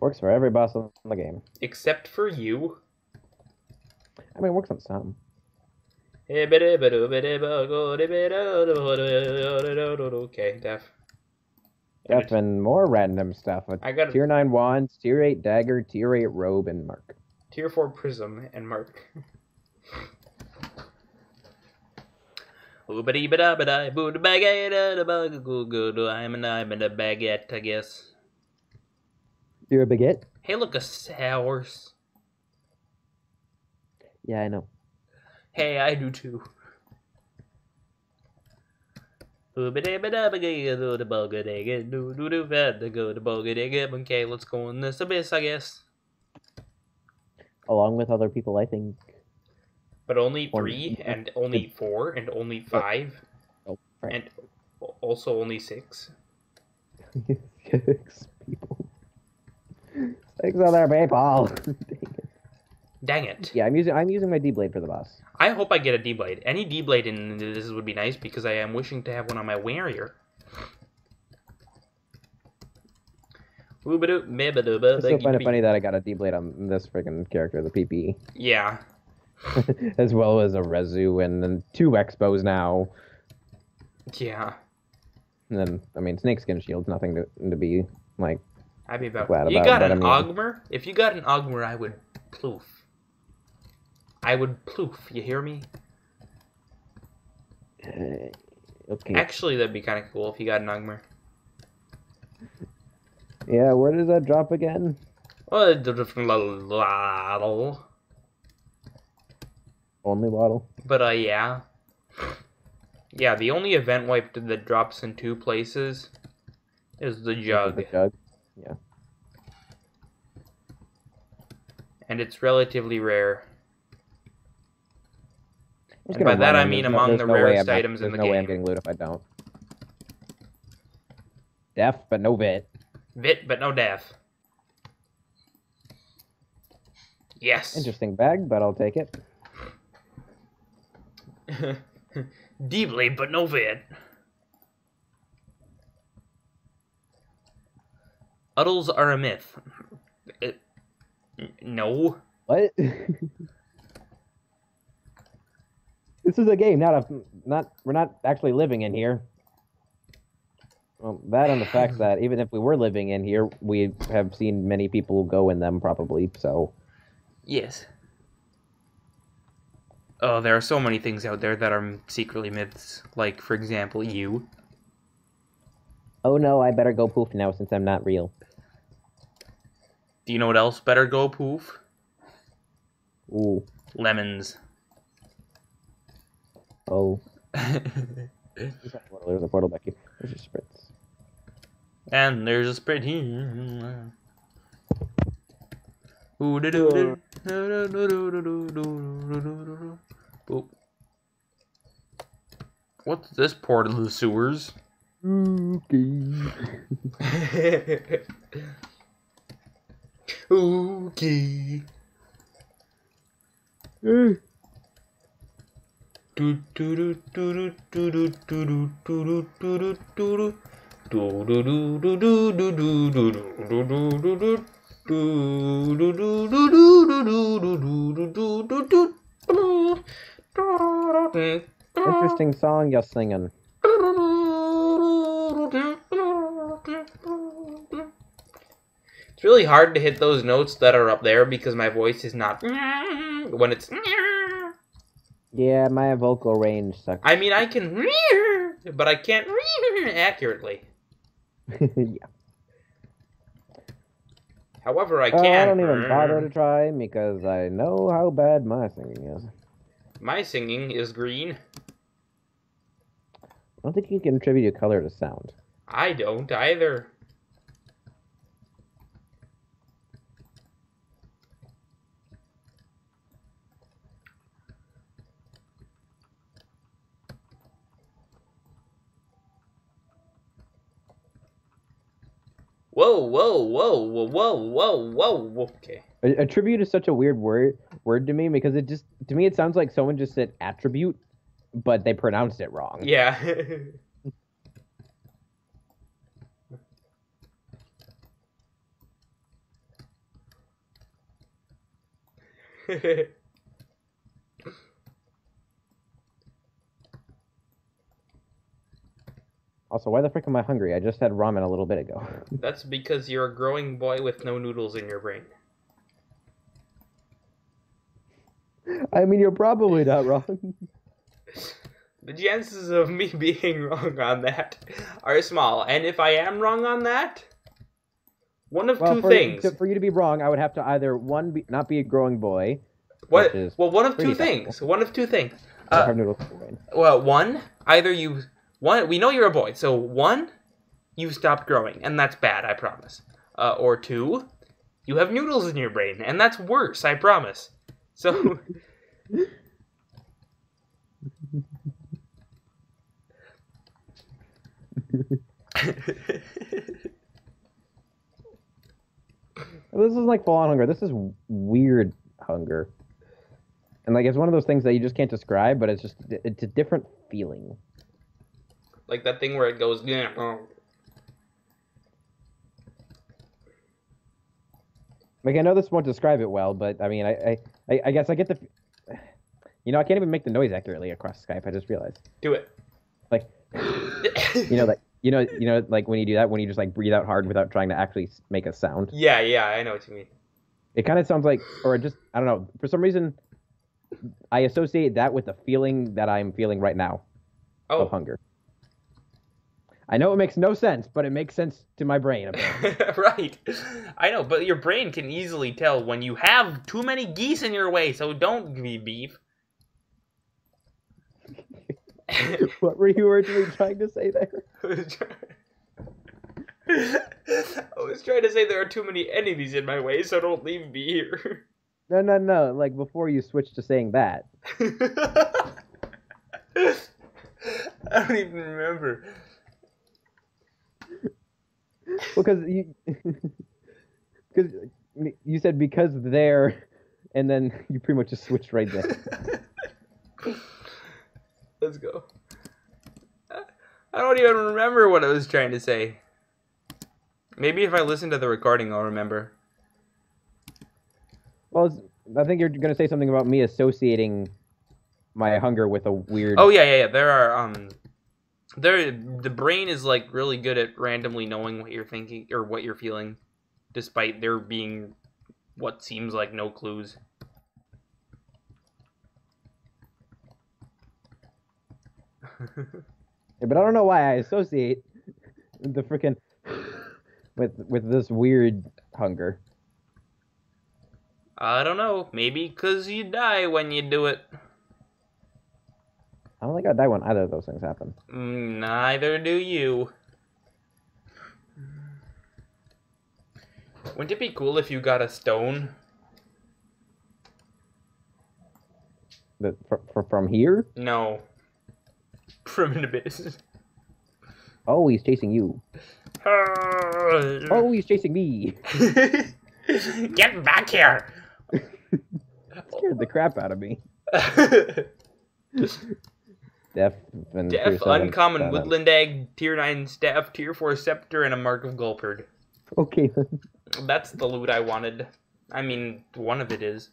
Works for every boss in the game. Except for you. I mean, it works on some. Okay, Def. Yep, and more random stuff. A I got tier nine wands, tier eight dagger, tier eight robe, and mark. tier four prism and mark. Oobity-ba-da-ba-da, boo-da-ba-ga-da-da-ba-goo-goo-doo. I'm an I'm in a baguette, I guess. You're a baguette? Hey, look, a sours. Yeah, I know. Hey, I do too. Okay, let's go in this abyss, I guess. Along with other people, I think. But only three, and only four, and only five, Oh, right. and also only six. Six people. Six other people. Dang it. yeah, I'm using I'm using my D blade for the boss. I hope I get a D blade. Any D blade in this would be nice because I am wishing to have one on my warrior. It's still kind of funny that I got a D blade on this freaking character, the PP, Yeah. as well as a Rezu and then two Expos now. Yeah. And then I mean, snakeskin shield's nothing to to be like. I'd be about. Glad you about got an I mean- Ogmur? If you got an Ogmur, I would ploof. I would ploof. You hear me? Uh, okay. Actually, that'd be kind of cool if you got an Ogmur. Yeah, where does that drop again? Oh, the different little. Only Waddle. But uh, yeah, yeah. The only event wipe that drops in two places is the jug, The jug. Yeah. and it's relatively rare. And by that, I mean There's no- among the no rarest I'm not- items in the no way I'm getting loot if I don't. Def, but no vit. Vit, but no death. Yes. Interesting bag, but I'll take it. Deeply, but no vit. Uddles are a myth. It- no. What? this is a game, not a not. We're not actually living in here. Well, that and the fact that even if we were living in here, we have seen many people go in them probably. So Yes. Oh, there are so many things out there that are secretly myths. Like, for example, you. Oh no, I better go poof now since I'm not real. Do you know what else better go poof? Ooh. Lemons. Oh. There's a portal, there's a portal back here. There's a spritz. and there's a spread here. Ooh, do do do. Do, do, do, do, do, do, do, do, do, do. Boop. What's this port of the sewers? Okay. okay. Interesting song you're singing. It's really hard to hit those notes that are up there because my voice is not when it's Yeah, my vocal range sucks. I mean I can but I can't accurately. yeah. However, I Uh, can. I don't even bother to try because I know how bad my singing is. My singing is green. I don't think you can attribute a color to sound. I don't either. Whoa, whoa, whoa, whoa, whoa, whoa, whoa. Okay. A- Attribute is such a weird word word to me because it just to me it sounds like someone just said attribute, but they pronounced it wrong. Yeah. Also, why the frick am I hungry? I just had ramen a little bit ago. That's because you're a growing boy with no noodles in your brain. I mean, you're probably not wrong. The chances of me being wrong on that are small, and if I am wrong on that, one of well, two for, things. to- for you to be wrong, I would have to either one be, not be a growing boy, What? Well, one of two things. One of two things. Uh, have noodles in your brain. well, one, either you one we know you're a boy, so one, you've stopped growing, and that's bad, I promise. Uh, or two, you have noodles in your brain, and that's worse, I promise. So This is like full on hunger. This is weird hunger. And like it's one of those things that you just can't describe, but it's just it's a different feeling. Like that thing where it goes. Like I know this won't describe it well, but I mean I I, I, guess I get the you know I can't even make the noise accurately across Skype. I just realized. Do it. Like you know that you know you know like when you do that when you just like breathe out hard without trying to actually make a sound. Yeah, yeah, I know what you mean. It kind of sounds like or it just I don't know for some reason I associate that with the feeling that I'm feeling right now oh. of Oh, hunger. I know it makes no sense, but it makes sense to my brain. right. I know, but your brain can easily tell when you have too many geese in your way, so don't be beef. what were you originally trying to say there? I was try- I was trying to say there are too many enemies in my way, so don't leave me here. No, no, no. Like before you switch to saying that. I don't even remember. Because you, because you said because they're, and then you pretty much just switched right there. Let's go. I don't even remember what I was trying to say. Maybe if I listen to the recording, I'll remember. Well, I think you're gonna say something about me associating my hunger with a weird. Oh yeah, yeah, yeah. There are um, there the brain is like really good at randomly knowing what you're thinking or what you're feeling, despite there being what seems like no clues. But I don't know why I associate the freaking with with this weird hunger. I don't know. Maybe because you die when you do it. I don't think I'd die when either of those things happen. Mm, Neither do you. Wouldn't it be cool if you got a stone? That fr- fr- from here. No. From an abyss. Oh, he's chasing you. oh. Oh, he's chasing me. Get back here! Scared the crap out of me. Tier seven. uncommon, Shut woodland egg, tier 9 staff, tier 4 scepter, and a mark of Gulperd. Okay. That's the loot I wanted. I mean, one of it is.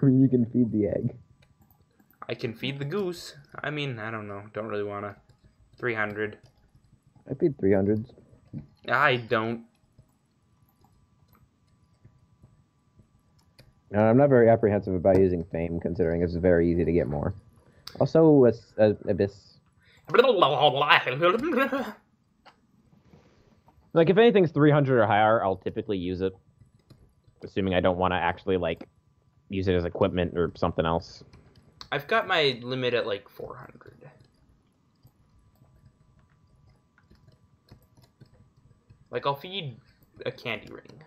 I mean, you can feed the egg. I can feed the goose. I mean, I don't know. Don't really want to. 300. I feed 300s. I don't. No, I'm not very apprehensive about using fame, considering it's very easy to get more. Also, a, a, abyss. Like, if anything's 300 or higher, I'll typically use it. Assuming I don't want to actually, like, use it as equipment or something else. I've got my limit at like 400. Like, I'll feed a candy ring.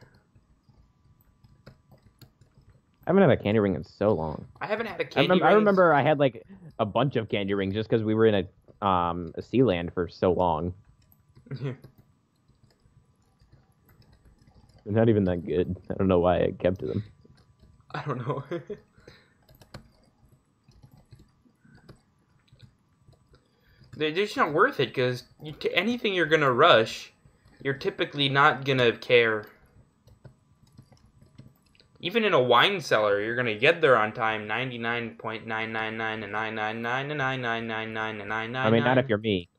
I haven't had a candy ring in so long. I haven't had a I candy remember, I remember I had, like, a bunch of candy rings just because we were in a, um, a sea land for so long. They're not even that good. I don't know why I kept them. I don't know. They're just not worth it because you anything you're gonna rush, you're typically not gonna care. Even in a wine cellar, you're gonna get there on time. Ninety nine point nine nine nine and nine nine nine and nine nine nine nine and nine nine. I mean, not if you're me.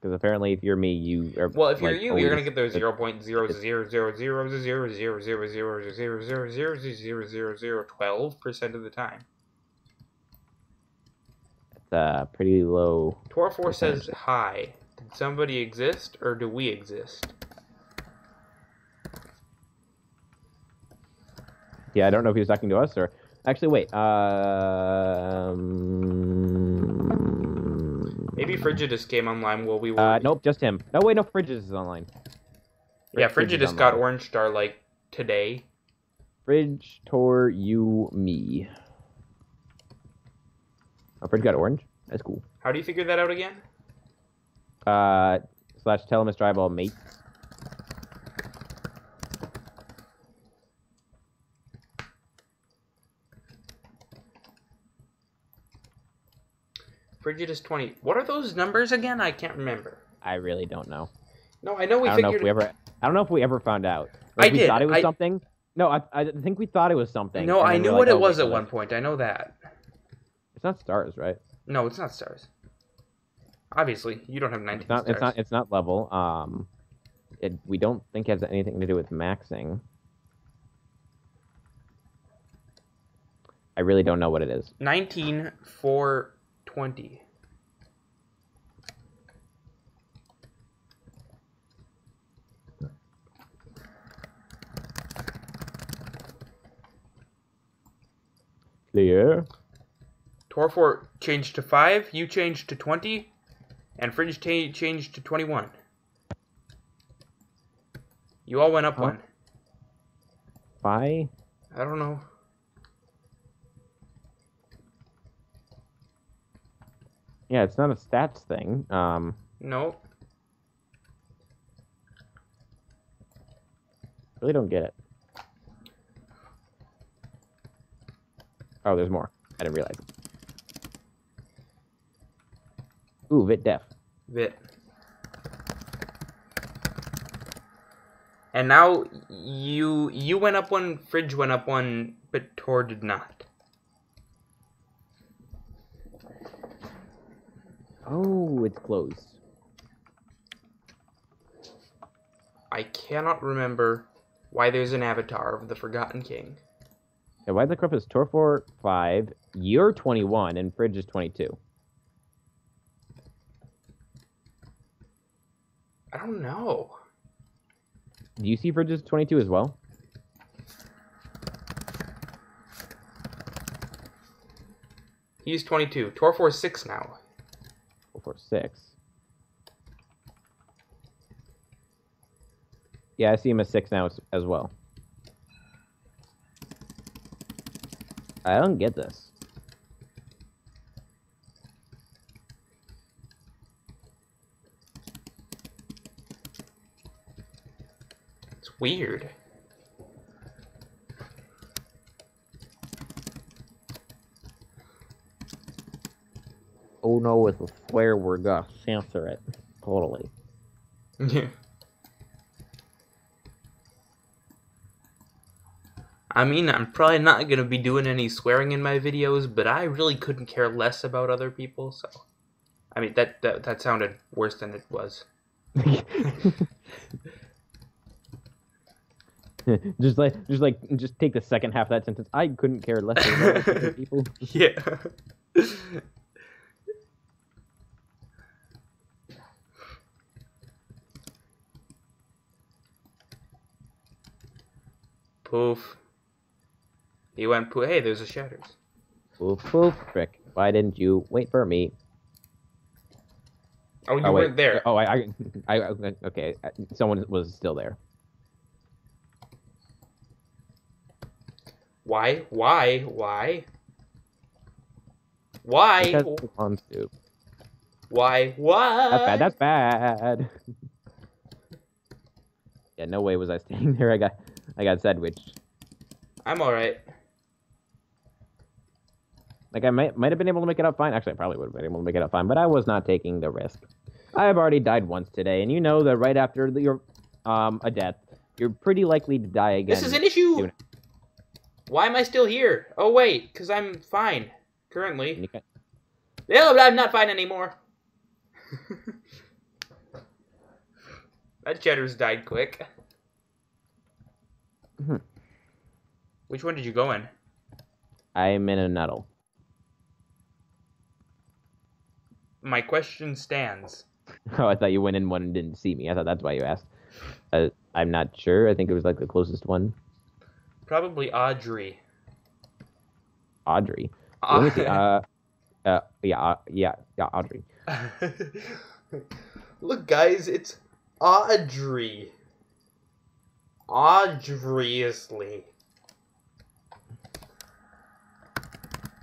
Because apparently, if you're me, you are. Well, if you're you, you're gonna get there zero point zero zero zero zero zero zero zero zero zero zero zero zero zero zero twelve percent of the time. It's uh, pretty low. Tor four says hi. Did somebody exist or do we exist? Yeah, I don't know if he was talking to us or. Actually, wait. Um. Maybe Frigidus came online while we were. Uh, nope, just him. No, wait, no, Frigidus is online. Yeah, Fridge is Frigidus got. Orange Star like today. Fridge, Tor, you, me. Oh, Fridge got orange. That's cool. How do you figure that out again? Uh, slash Telemus Dryball mate. Frigidus twenty. What are those numbers again? I can't remember. I really don't know. No, I know we I don't know if we ever. I don't know if we ever found out. I we did, thought it was I- something. No, I, I think we thought it was something. no, I knew were what like, it oh, was at one point. I know that. It's not stars, right? No, it's not stars. Obviously, you don't have nineteen It's not. stars. It's not. It's not level. Um, it, we don't think it has anything to do with maxing. I really don't know what it is. 19 for 20. player. Torpor changed to 5, you changed to 20, and Fringe changed to 21. You all went up huh? one. Why? I don't know. Yeah, it's not a stats thing. Um, nope. Really don't get it. Oh, there's more. I didn't realize. Ooh, Vit Def. Vit. And now you you went up one, Fridge went up one, but Tor did not. Oh, it's closed. I cannot remember why there's an avatar of the Forgotten King. Yeah, why the is Torfor 5, you're 21, and Fridge is 22. I don't know. Do you see Fridge is 22 as well? He's 22. Torfor's 6 now. Four six. Yeah, I see him as 6 now as, as well. I don't get this. It's weird. Oh no, it's a swear word. Gotta censor it. Totally. Yeah. I mean, I'm probably not gonna be doing any swearing in my videos, but I really couldn't care less about other people, so. I mean, that, that, that sounded worse than it was. just like, just like, just take the second half of that sentence. I couldn't care less about other people. Yeah. Poof. He went poof. Hey, there's a shatters. Poof, poof, frick. Why didn't you wait for me? Oh, you oh, weren't there. Oh, I, I, I, okay. Uh, someone was still there. Why? Why? Why? Why? Because he wants to. Why? Why? That's bad. That's bad. yeah, no way was I staying there. I got, I got sandwiched. I'm all right. Like I might might have been able to make it up fine. Actually, I probably would have been able to make it up fine, but I was not taking the risk. I have already died once today, and you know that right after the, your um a death, you're pretty likely to die again. This is an issue. soon. Why am I still here? Oh wait, because I'm fine currently. can- No, I'm not fine anymore. that Shatters died quick. Mhm. Which one did you go in? I'm in a nuddle. My question stands. Oh, I thought you went in one and didn't see me. I thought that's why you asked. Uh, I'm not sure. I think it was like the closest one. Probably Audrey. Audrey. Let. Uh, uh, yeah, uh, yeah, yeah, Audrey. Look, guys, it's Audrey. Audriously.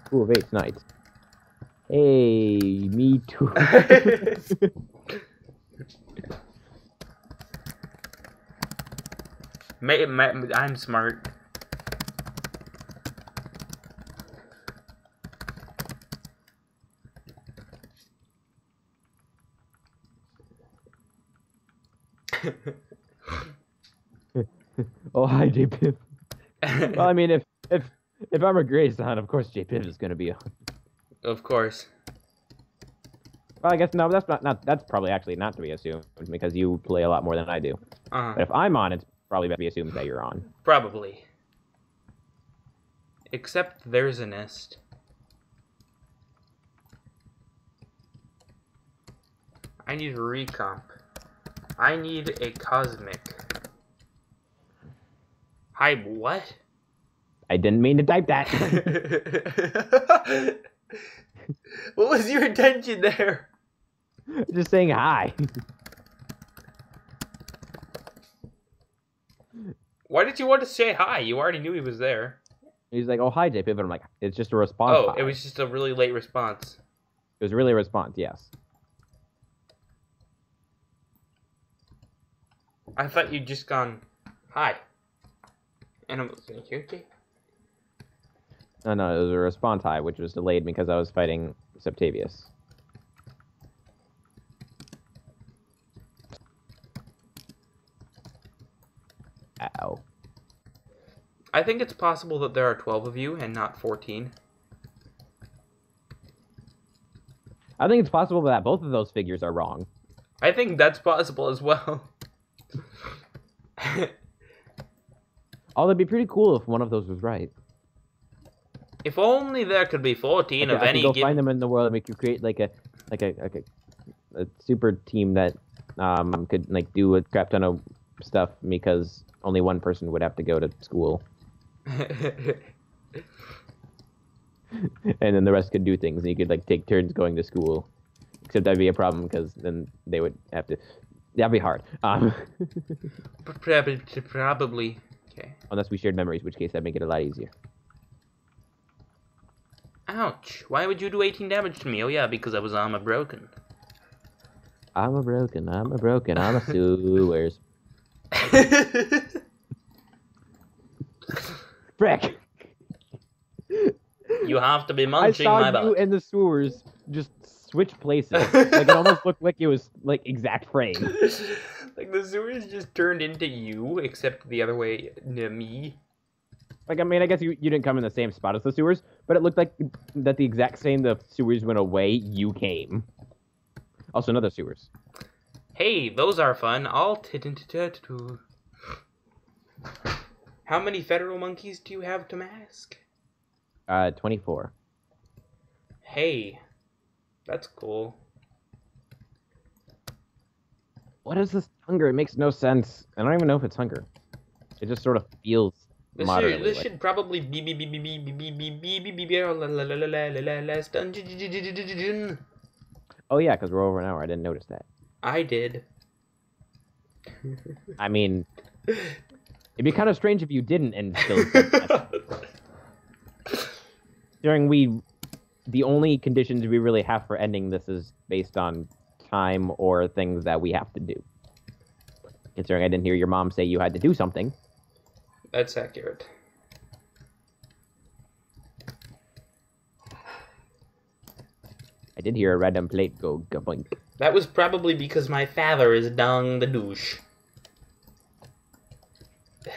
Cool of eight nights. Hey, me too. May, may, I'm smart. oh, hi, JPiv. Well, I mean, if if if I'm a Gray's on, of course JPiv is gonna be. A... of course. Well, I guess no, that's not not that's probably actually not to be assumed because you play a lot more than I do. Uh, But if I'm on, it's probably better to be assumed that you're on. probably. Except there's a nest. I need a recomp. I need a cosmic. Hi, what? I didn't mean to type that. what was your intention there? Just saying hi. Why did you want to say hi? You already knew he was there. He's like, "Oh, hi, JPiv," and I'm like, "It's just a response." Oh, hi." it was just a really late response. It was really a response, yes. I thought you'd just gone, hi. And I was like, okay. No, no, it was a response high, which was delayed because I was fighting Septavius. Ow. I think it's possible that there are 12 of you and not 14. I think it's possible that both of those figures are wrong. I think that's possible as well. Oh, Although it'd be pretty cool if one of those was right. If only there could be 14 Like, of I any could go given... find them in the world and we could create like a like a like a, a super team that um could like do a crap ton of stuff because only one person would have to go to school. And then the rest could do things. And you could like take turns going to school. Except that'd be a problem because then they would have to that'd be hard. Um probably, probably. Okay. unless we shared memories which case that'd make it a lot easier Ouch. Why would you do 18 damage to me? Oh yeah, because I was armor broken. i'm a broken i'm a broken i'm a sewers frick you have to be munching I saw my you butt. and the sewers just switch places. like it almost looked like it was like exact frame. like the sewers just turned into you, except the other way me. Like I mean, I guess you, you didn't come in the same spot as the sewers, but it looked like that the exact same the sewers went away, you came. Also, another sewers. Hey, those are fun. All. How many federal monkeys do you have to mask? Uh, twenty four. Hey, that's cool. What is this hunger? It makes no sense. I don't even know if it's hunger. It just sort of feels This, should, this like- should probably be be be be be be be be be be be be la la la la la la la last dungeon. Oh yeah, because we're over an hour. I didn't notice that. I did. I mean, it'd be kind of strange if you didn't and still. During we, the only conditions we really have for ending this is based on time or things that we have to do. Considering I didn't hear your mom say you had to do something. That's accurate. I did hear a random plate go gaboink. That was probably because my father is Dong the douche.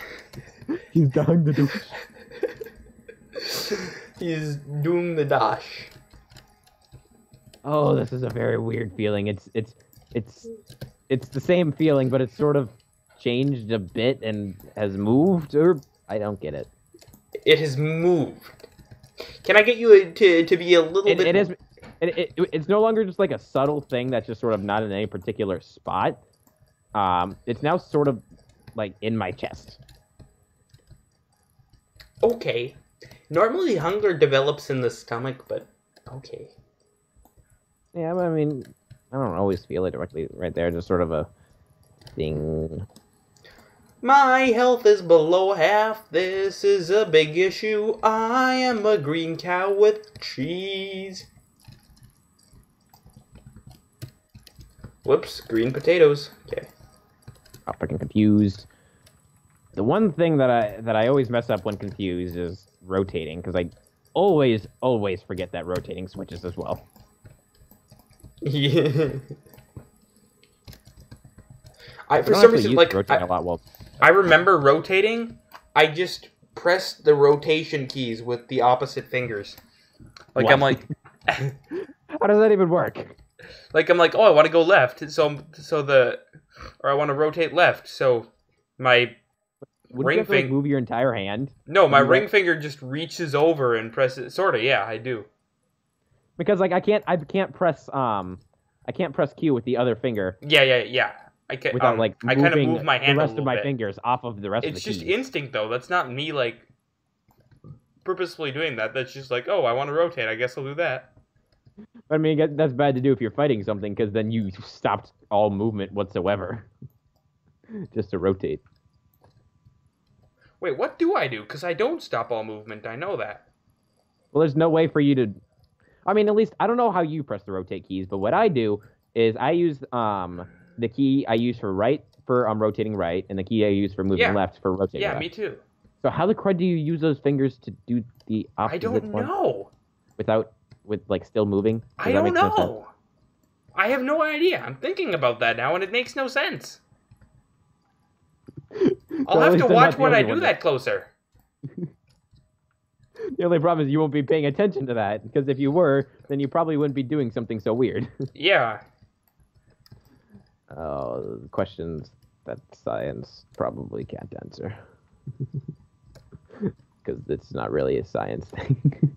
He's dying the douche. He's doing the dash. Oh, this is a very weird feeling. It's it's it's it's the same feeling, but it's sort of changed a bit and has moved. Or I don't get it. It has moved. Can I get you to, to be a little It, bit? it is. It, it, it's no longer just like a subtle thing that's just sort of not in any particular spot. Um, it's now sort of like in my chest. Okay. Normally, hunger develops in the stomach, but okay. Yeah, I mean, I don't always feel it directly right there. Just sort of a thing. My health is below half. This is a big issue. I am a green cow with cheese. Whoops, green potatoes. Okay. I'm freaking confused. The one thing that I that I always mess up when confused is rotating because I always always forget that rotating switches as well. Yeah. I, I for some reason, use like, I, a lot. Well, I remember rotating. I just press the rotation keys with the opposite fingers. Like I'm like, how does that even work? like I'm like, oh, I want to go left, so so the, or I want to rotate left, so my Would Ring to like, move your entire hand? no, my ring finger just reaches over and presses. Sorta, yeah, I do. Because like I can't I can't press um I can't press Q with the other finger Yeah, yeah, yeah. I can. without um, like I kind of move my the hand a rest of my bit. fingers off of the rest It's of the just keys. instinct though. That's not me like purposefully doing that. That's just like, oh, I want to rotate. I guess I'll do that. I mean, that's bad to do if you're fighting something, because then you stopped all movement whatsoever, just to rotate. Wait, what do I do? Because I don't stop all movement. I know that. Well, there's no way for you to. I mean, at least I don't know how you press the rotate keys, but what I do is I use um the key I use for right for um rotating right, and the key I use for moving Yeah. left for rotating Yeah, left. me too. So how the crud do you use those fingers to do the opposite? I don't know. without with like still moving? Does I don't make no know. I have no idea. I'm thinking about that now, and it makes no sense. I'll have to watch when I do that closer. The only problem is you won't be paying attention to that because if you were, then you probably wouldn't be doing something so weird. Yeah. Oh, questions that science probably can't answer. Because it's not really a science thing.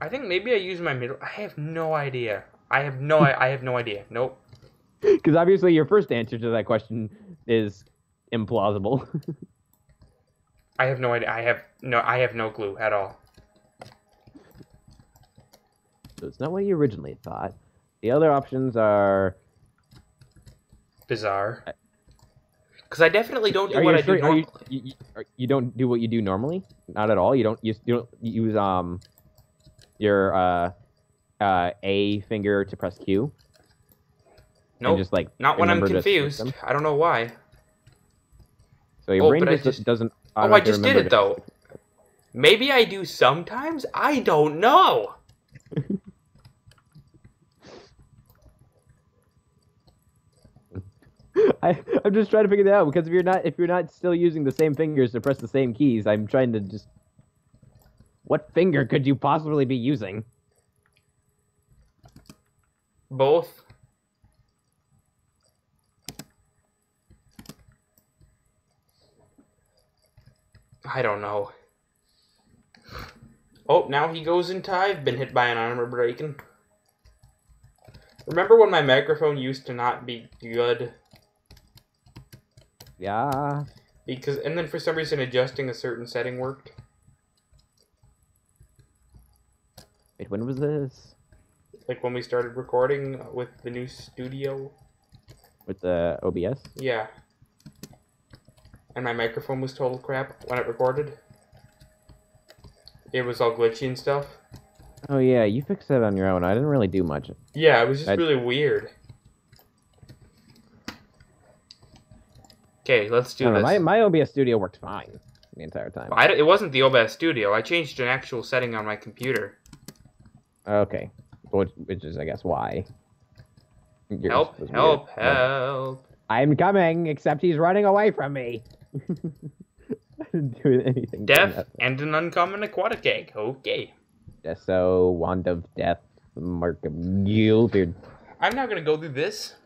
I think maybe I use my middle. I have no idea. I have no. I, have no idea. Nope. Because obviously your first answer to that question is implausible. I have no idea. I have no. I have no clue at all. so it's not what you originally thought. The other options are. Bizarre. Because I definitely don't do Are what you I sure? do normally. you, you, you don't do what you do normally? Not at all. You don't use you don't use um your uh uh A finger to press Q. Nope. Just like Not when I'm remember to switch confused. I don't know why. So your Oh, brain just, just- doesn't. Oh, I just did it though. Maybe I do sometimes. I don't know. I, I'm just trying to figure that out because if you're not if you're not still using the same fingers to press the same keys, I'm trying to just. What finger could you possibly be using? Both. I don't know. Oh, now he goes into I've been hit by an armor breaking. Remember when my microphone used to not be good? Yeah. Because and then for some reason adjusting a certain setting worked. Wait, when was this? Like when we started recording with the new studio. With the OBS? Yeah. And my microphone was total crap when it recorded. It was all glitchy and stuff. Oh yeah, you fixed that on your own. I didn't really do much. Yeah, it was just I- really weird. Okay, let's do don't know, this. my my OBS studio worked fine the entire time. I, it wasn't the OBS Studio. I changed an actual setting on my computer. Okay, which, which is I guess why. Yours Help! was weird. Help! Help! I'm coming, except he's running away from me. I didn't do anything. Death and an uncommon aquatic egg. Okay. Deso, Wand of Death, Mark of Gilbeard. I'm now gonna go through this.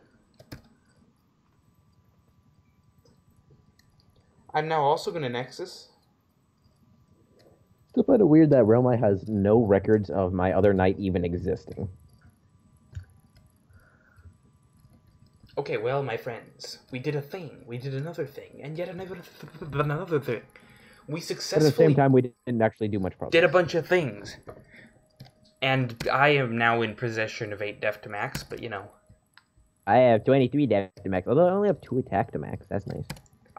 I'm now also gonna Nexus. Still find it weird that RealmEye has no records of my other knight even existing. Okay, well, my friends, we did a thing, we did another thing, and yet another th- another thing. We But at the same time, we didn't actually do much progress. did a bunch of things. And I am now in possession of 8 Def to Max, but you know, I have 23 death to max, although I only have 2 attack to max. That's nice.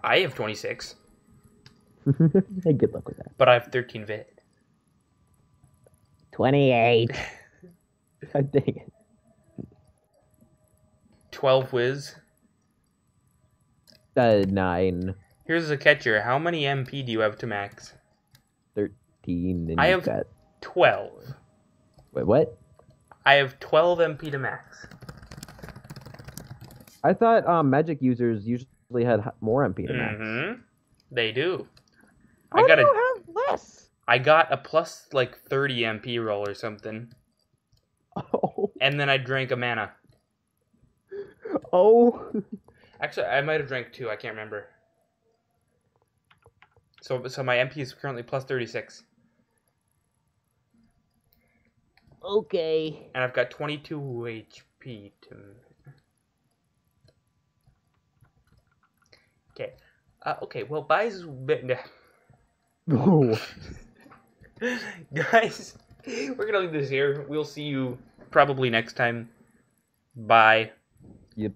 I have 26, hey, good luck with that. but I have 13 vit. 28. God dang it. 12 wis. Uh, 9, Here's a catcher. How many MP do you have to max? 13, and I have- got... 12. Wait, what? I have 12 MP to max. I thought um, magic users usually had more MP to max. Mm-hmm. They do. How I got do a you have less? I got a plus like 30 MP roll or something. Oh, And then I drank a mana. oh. Actually, I might have drank two. I can't remember. So, so my MP is currently plus 36. okay. And I've got 22 HP to... Okay. Uh, okay, well, buys... Oh. Guys, we're gonna leave this here. We'll see you probably next time. Bye. Yep.